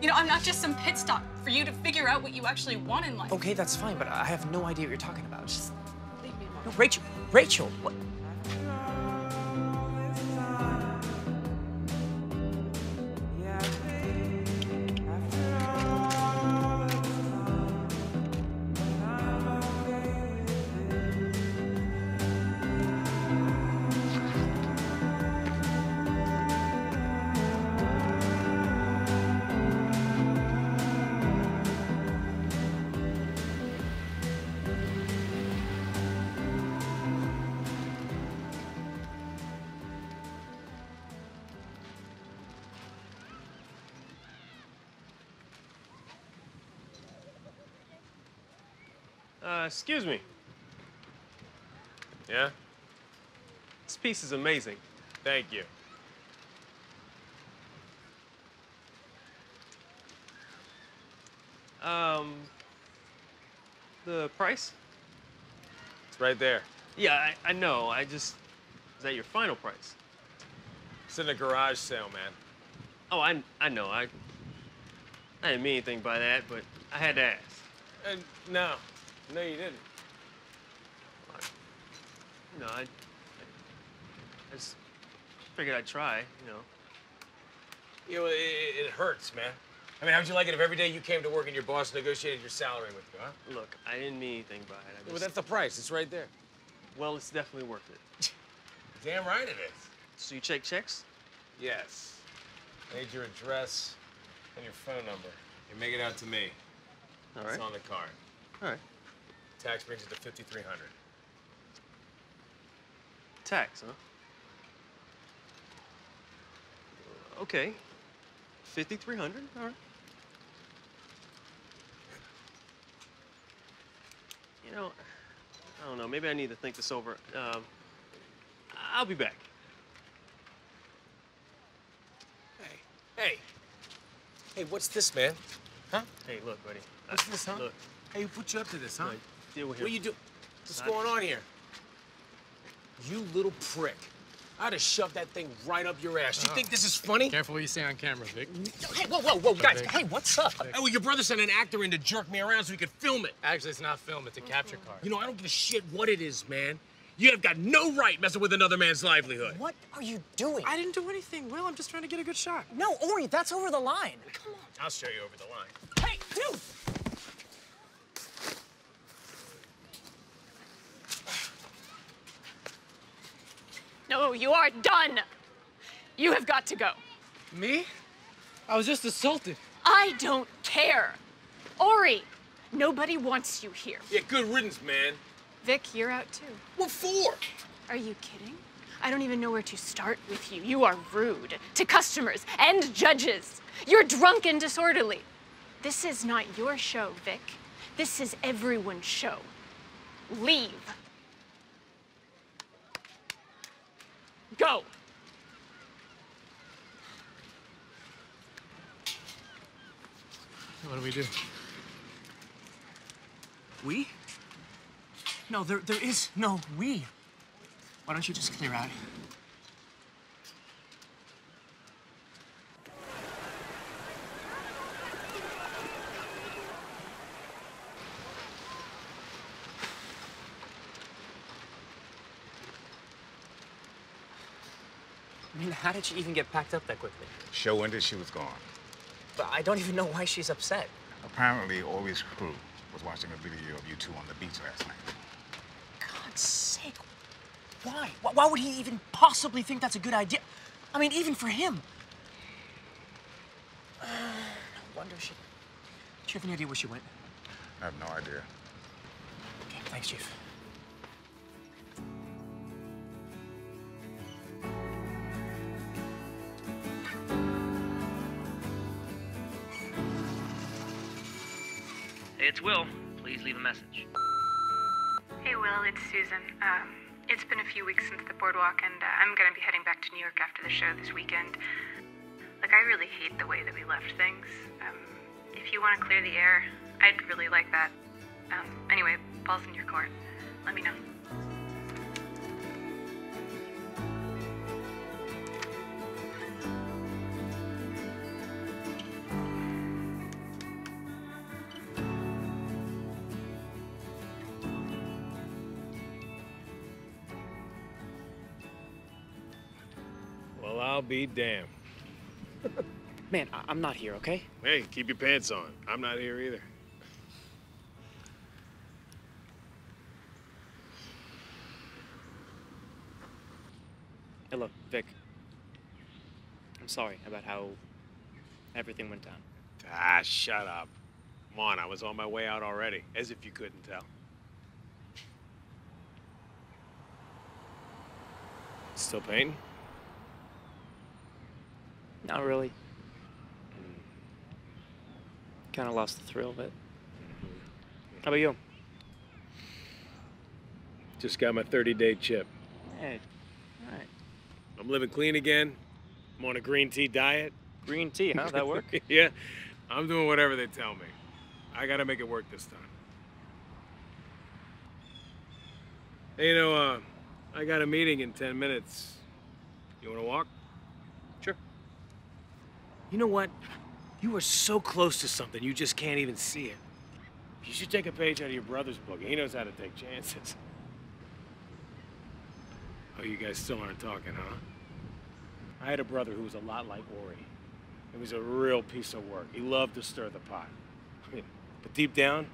You know, I'm not just some pit stop for you to figure out what you actually want in life. Okay, that's fine, but I have no idea what you're talking about. Just Leave me alone. no, Rachel. Rachel. What? Excuse me. Yeah? This piece is amazing. Thank you. Um, the price? It's right there. Yeah, I, I know. I just. Is that your final price? It's in a garage sale, man. Oh, I, I know. I, I didn't mean anything by that, but I had to ask. And no, no, you didn't. No, I, I, I just figured I'd try, you know. You know, it, it hurts, man. I mean, how'd you like it if every day you came to work and your boss negotiated your salary with you, huh? Look, I didn't mean anything by it. I just, Well, that's the price. It's right there. well, it's definitely worth it. Damn right it is. So you check checks? Yes. I need your address and your phone number. You make it out to me. All It's on the card. All right. Tax brings it to 5300 Tax, huh? Okay. 5,300, all right. You know, I don't know, maybe I need to think this over. Um, I'll be back. Hey. Hey, Hey, what's this, man? Huh? Hey, look, buddy. What's this, huh? Look, Hey, who put you up to this, huh? Look, deal with What him. you do? What's going on here? You little prick. I'd have shoved that thing right up your ass. You Oh. think this is funny? Careful what you say on camera, Vic. Hey, whoa, whoa, whoa, guys. Vic. Hey, what's up? Hey, well, your brother sent an actor in to jerk me around so he could film it. Actually, it's not film, it's a capture mm-hmm. card. You know, I don't give a shit what it is, man. You have got no right messing with another man's livelihood. What are you doing? I didn't do anything, Will. I'm just trying to get a good shot. No, Ori, that's over the line. Come on. I'll show you over the line. Hey, dude! No, you are done. You have got to go. Me? I was just assaulted. I don't care. Ori, nobody wants you here. Yeah, good riddance, man. Vic, you're out too. What for? Are you kidding? I don't even know where to start with you. You are rude to customers and judges. You're drunk and disorderly. This is not your show, Vic. This is everyone's show. Leave. Go. What do we do? We? No, there, there is no we. Why don't you just clear out? I mean, how did she even get packed up that quickly? Show ended, she was gone. But I don't even know why she's upset. Apparently, Ori's crew was watching a video of you two on the beach last night. God's sake. Why? Why why would he even possibly think that's a good idea? I mean, even for him. no wonder she. Do you have any idea where she went? I have no idea. Okay, thanks, Chief. It's Will. Please leave a message. Hey, Will, it's Susan. Um, it's been a few weeks since the boardwalk, and uh, I'm gonna be heading back to New York after the show this weekend. Like, I really hate the way that we left things. Um, if you want to clear the air, I'd really like that. Um, anyway, ball's in your court. Let me know. Be damned. Man, I- I'm not here, okay? Hey, keep your pants on. I'm not here either. Hey, look, Vic. I'm sorry about how everything went down. Ah, shut up. Come on, I was on my way out already, as if you couldn't tell. Still painting? Not really. Kind of lost the thrill of it. How about you? Just got my 30-day chip. Hey, all right. I'm living clean again. I'm on a green tea diet. Green tea, huh? That work? yeah. I'm doing whatever they tell me. I gotta make it work this time. Hey, you know, uh, I got a meeting in 10 minutes. You wanna walk? You know what? You are so close to something, you just can't even see it. You should take a page out of your brother's book. He knows how to take chances. Oh, you guys still aren't talking, huh? I had a brother who was a lot like Ori. He was a real piece of work. He loved to stir the pot. but deep down,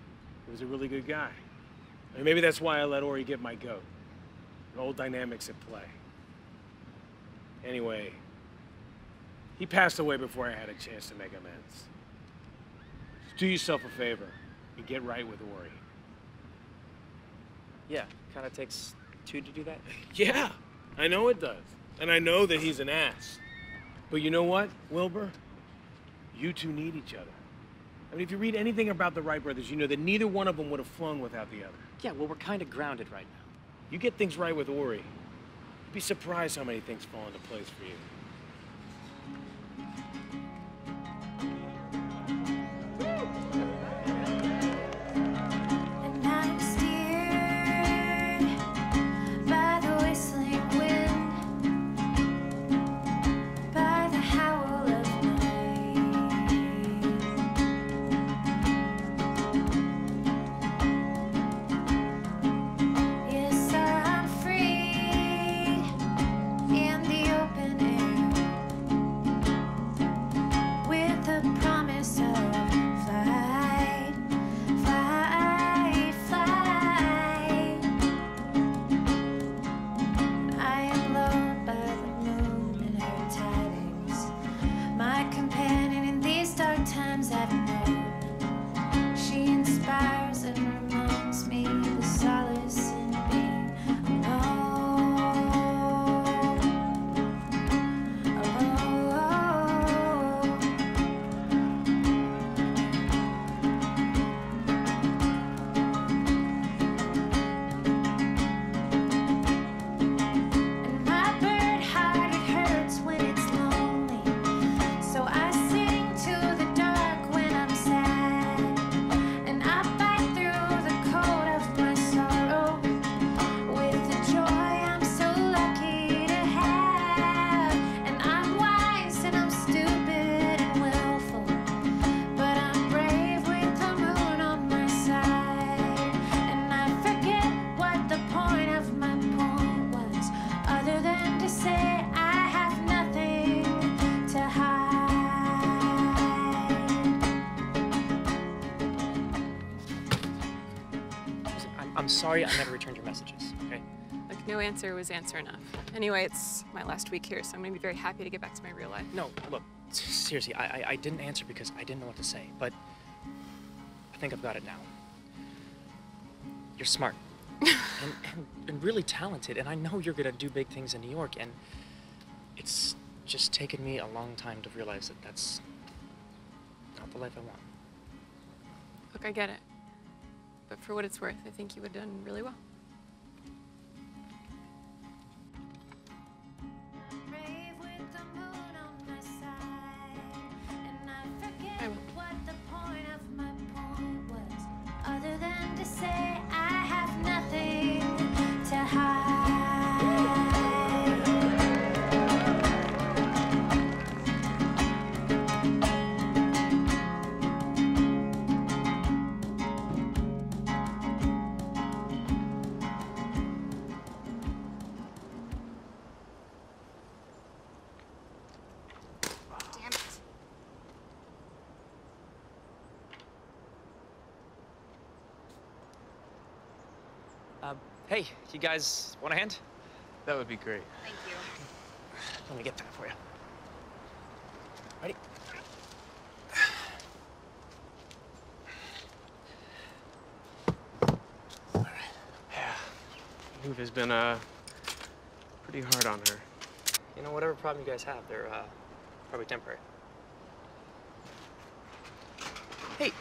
he was a really good guy. And maybe that's why I let Ori get my goat. The old dynamics at play. Anyway, he passed away before I had a chance to make amends. Just do yourself a favor and get right with Ori. Yeah, kind of takes two to do that. Yeah, I know it does. And I know that he's an ass. But you know what, Wilbur? You two need each other. I mean, if you read anything about the Wright brothers, you know that neither one of them would have flown without the other. Yeah, well, we're kind of grounded right now. You get things right with Ori. You'd be surprised how many things fall into place for you. Yeah. Sorry I never returned your messages, okay? Like, no answer was answer enough. Anyway, it's my last week here, so I'm gonna be very happy to get back to my real life. No, look, seriously, I, I, I didn't answer because I didn't know what to say, but I think I've got it now. You're smart and, and, and really talented, and I know you're gonna do big things in New York, and it's just taken me a long time to realize that that's not the life I want. Look, I get it. But for what it's worth, I think you would have done really well. Brave with you guys want a hand? That would be great. Thank you. Let me get that for you. Ready? Yeah. Move has been uh, pretty hard on her. You know, whatever problem you guys have, they're uh, probably temporary. Hey,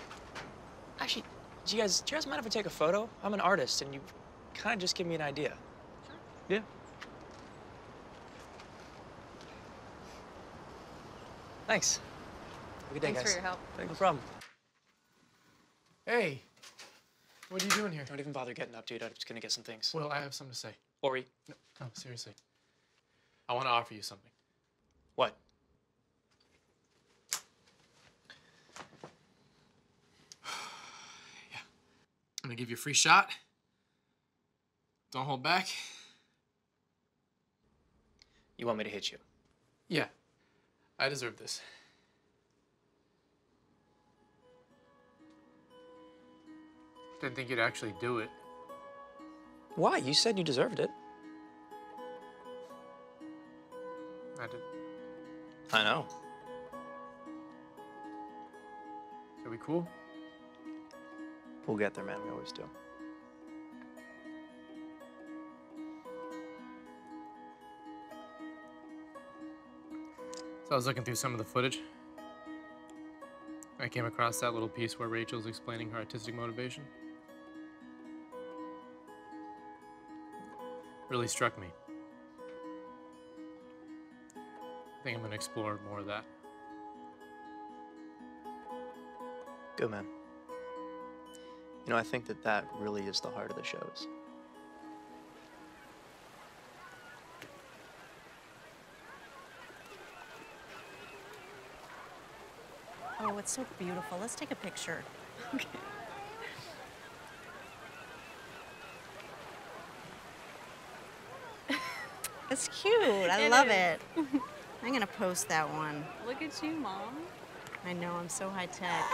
actually, do you guys, do you guys mind if I take a photo? I'm an artist, and you kind of just give me an idea. Yeah. Thanks. Have a good day, Thanks for your help. No problem. Hey, what are you doing here? Don't even bother getting up, dude. I'm just gonna get some things. Well, I have something to say. Ori. No, no seriously. I want to offer you something. What? I'm gonna give you a free shot. Don't hold back. You want me to hit you? Yeah, I deserve this. Didn't think you'd actually do it. Why? You said you deserved it. I did. I know. Are we cool? We'll get there, man. We always do. I was looking through some of the footage. I came across that little piece where Rachel's explaining her artistic motivation. Really struck me. I think I'm gonna explore more of that. Good, man. You know, I think that that really is the heart of the shows. It's so beautiful. Let's take a picture. Okay. It's cute. I It love is. it. I'm gonna post that one. Look at you, Mom. I know I'm so high tech.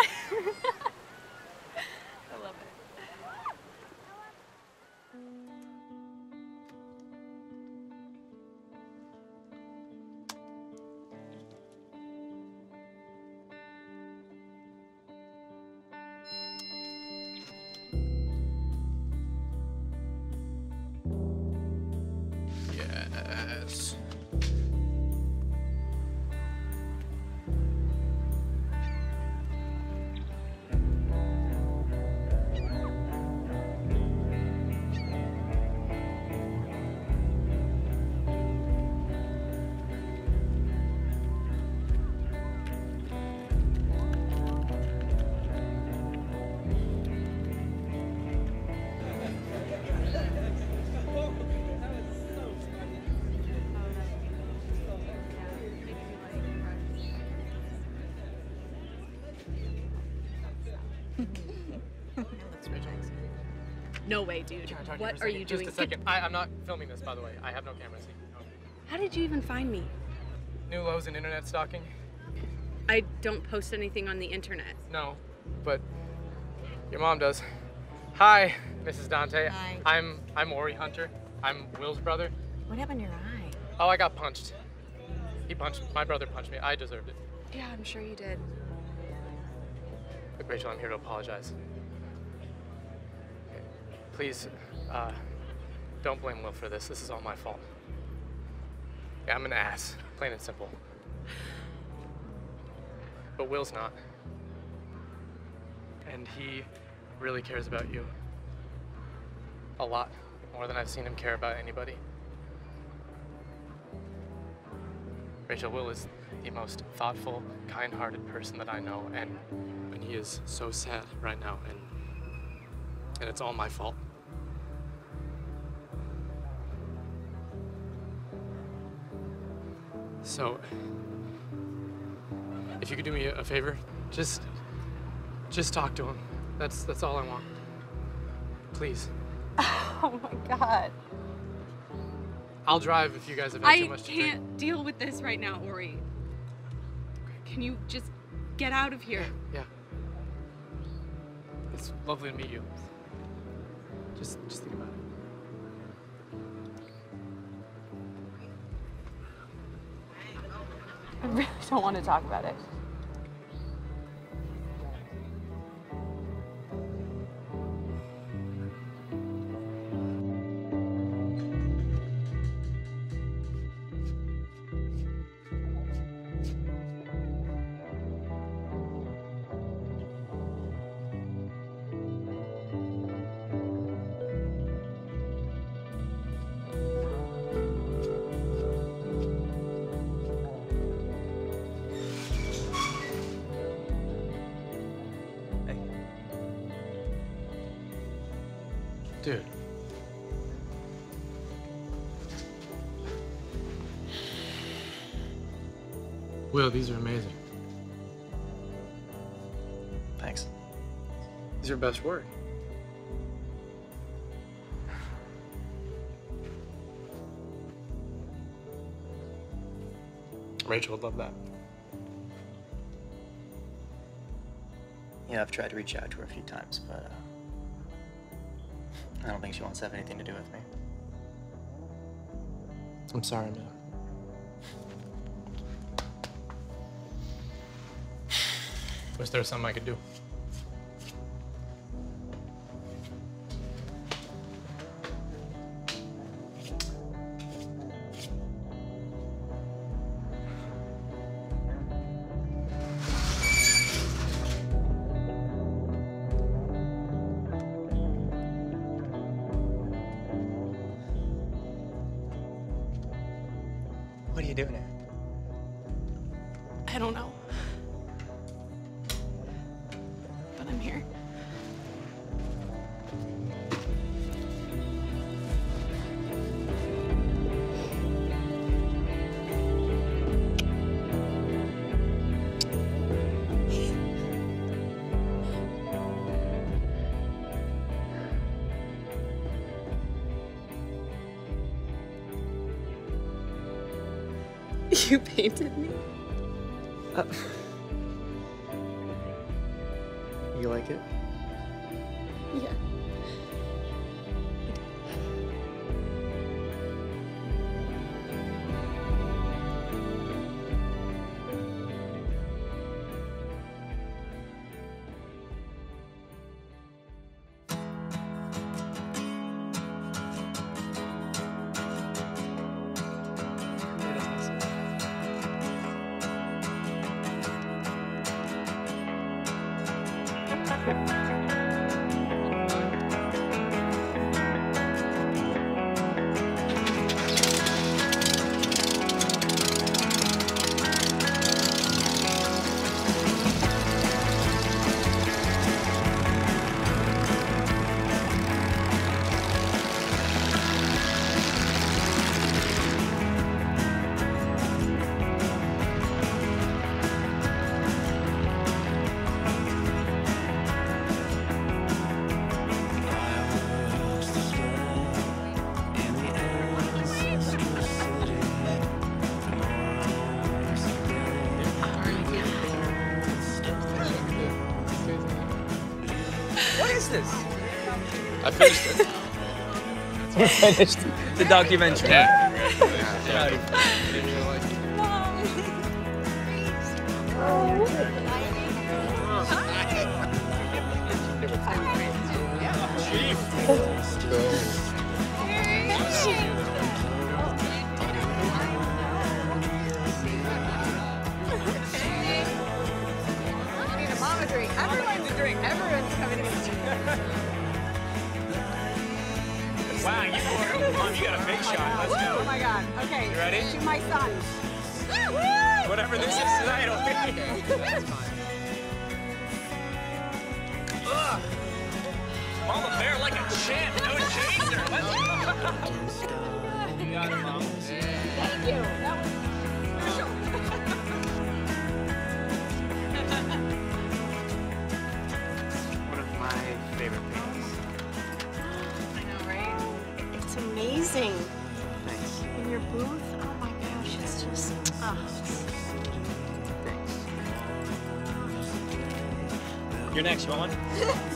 Way, dude. Can I talk to What are second? you Just doing? a second. I, I'm not filming this, by the way. I have no camera. See? No. How did you even find me? New lows in internet stalking? I don't post anything on the internet. No, but your mom does. Hi, Mrs. Dante. Hi. I'm I'm Ori Hunter. I'm Will's brother. What happened to your eye? Oh, I got punched. He punched. My brother punched me. I deserved it. Yeah, I'm sure you did. Look, Rachel, I'm here to apologize. Please, uh, don't blame Will for this. This is all my fault. Yeah, I'm an ass, plain and simple. But Will's not. And he really cares about you. A lot. More than I've seen him care about anybody. Rachel, Will is the most thoughtful, kind-hearted person that I know, and, and he is so sad right now, and and it's all my fault. So, if you could do me a, favor, just just talk to him. That's that's all I want. Please. Oh my god. I'll drive if you guys have had I too much to drink. can't deal with this right now, Ori. Can you just get out of here? Yeah. It's lovely to meet you. Just just think about it. I really don't want to talk about it. Best work. Rachel would love that. You know, I've tried to reach out to her a few times, but uh, I don't think she wants to have anything to do with me. I'm sorry, man. Was there was something I could do? What are you doing here? I don't know. You painted me? Uh, finished the documentary. need you got it, Mom. Thank you. That was One of my favorite paintings. I know, right? It's amazing. Thanks. In your booth, oh my gosh, it's just, ah. You're next. You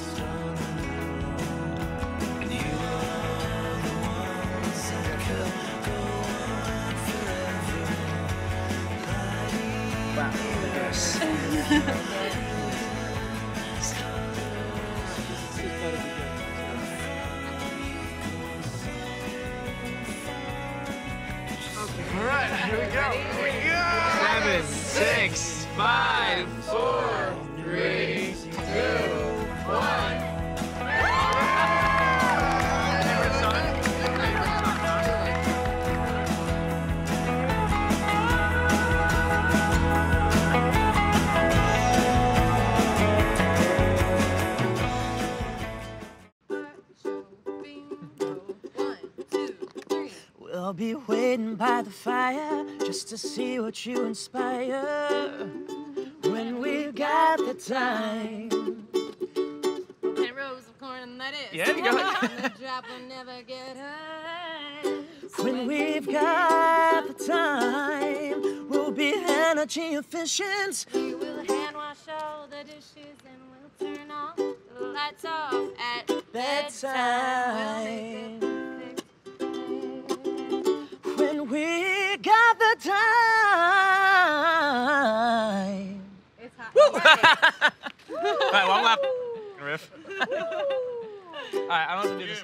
to see what you inspire when we've got the time. Ten rows of corn and that is. Yeah, you got it. drop will never get high. When we've got the time, we'll be energy efficient. We will hand wash all the dishes and we'll turn all the lights off at bedtime. We'll When we got the time. It's hot. All right, one lap. Riff. All right, I want to do this.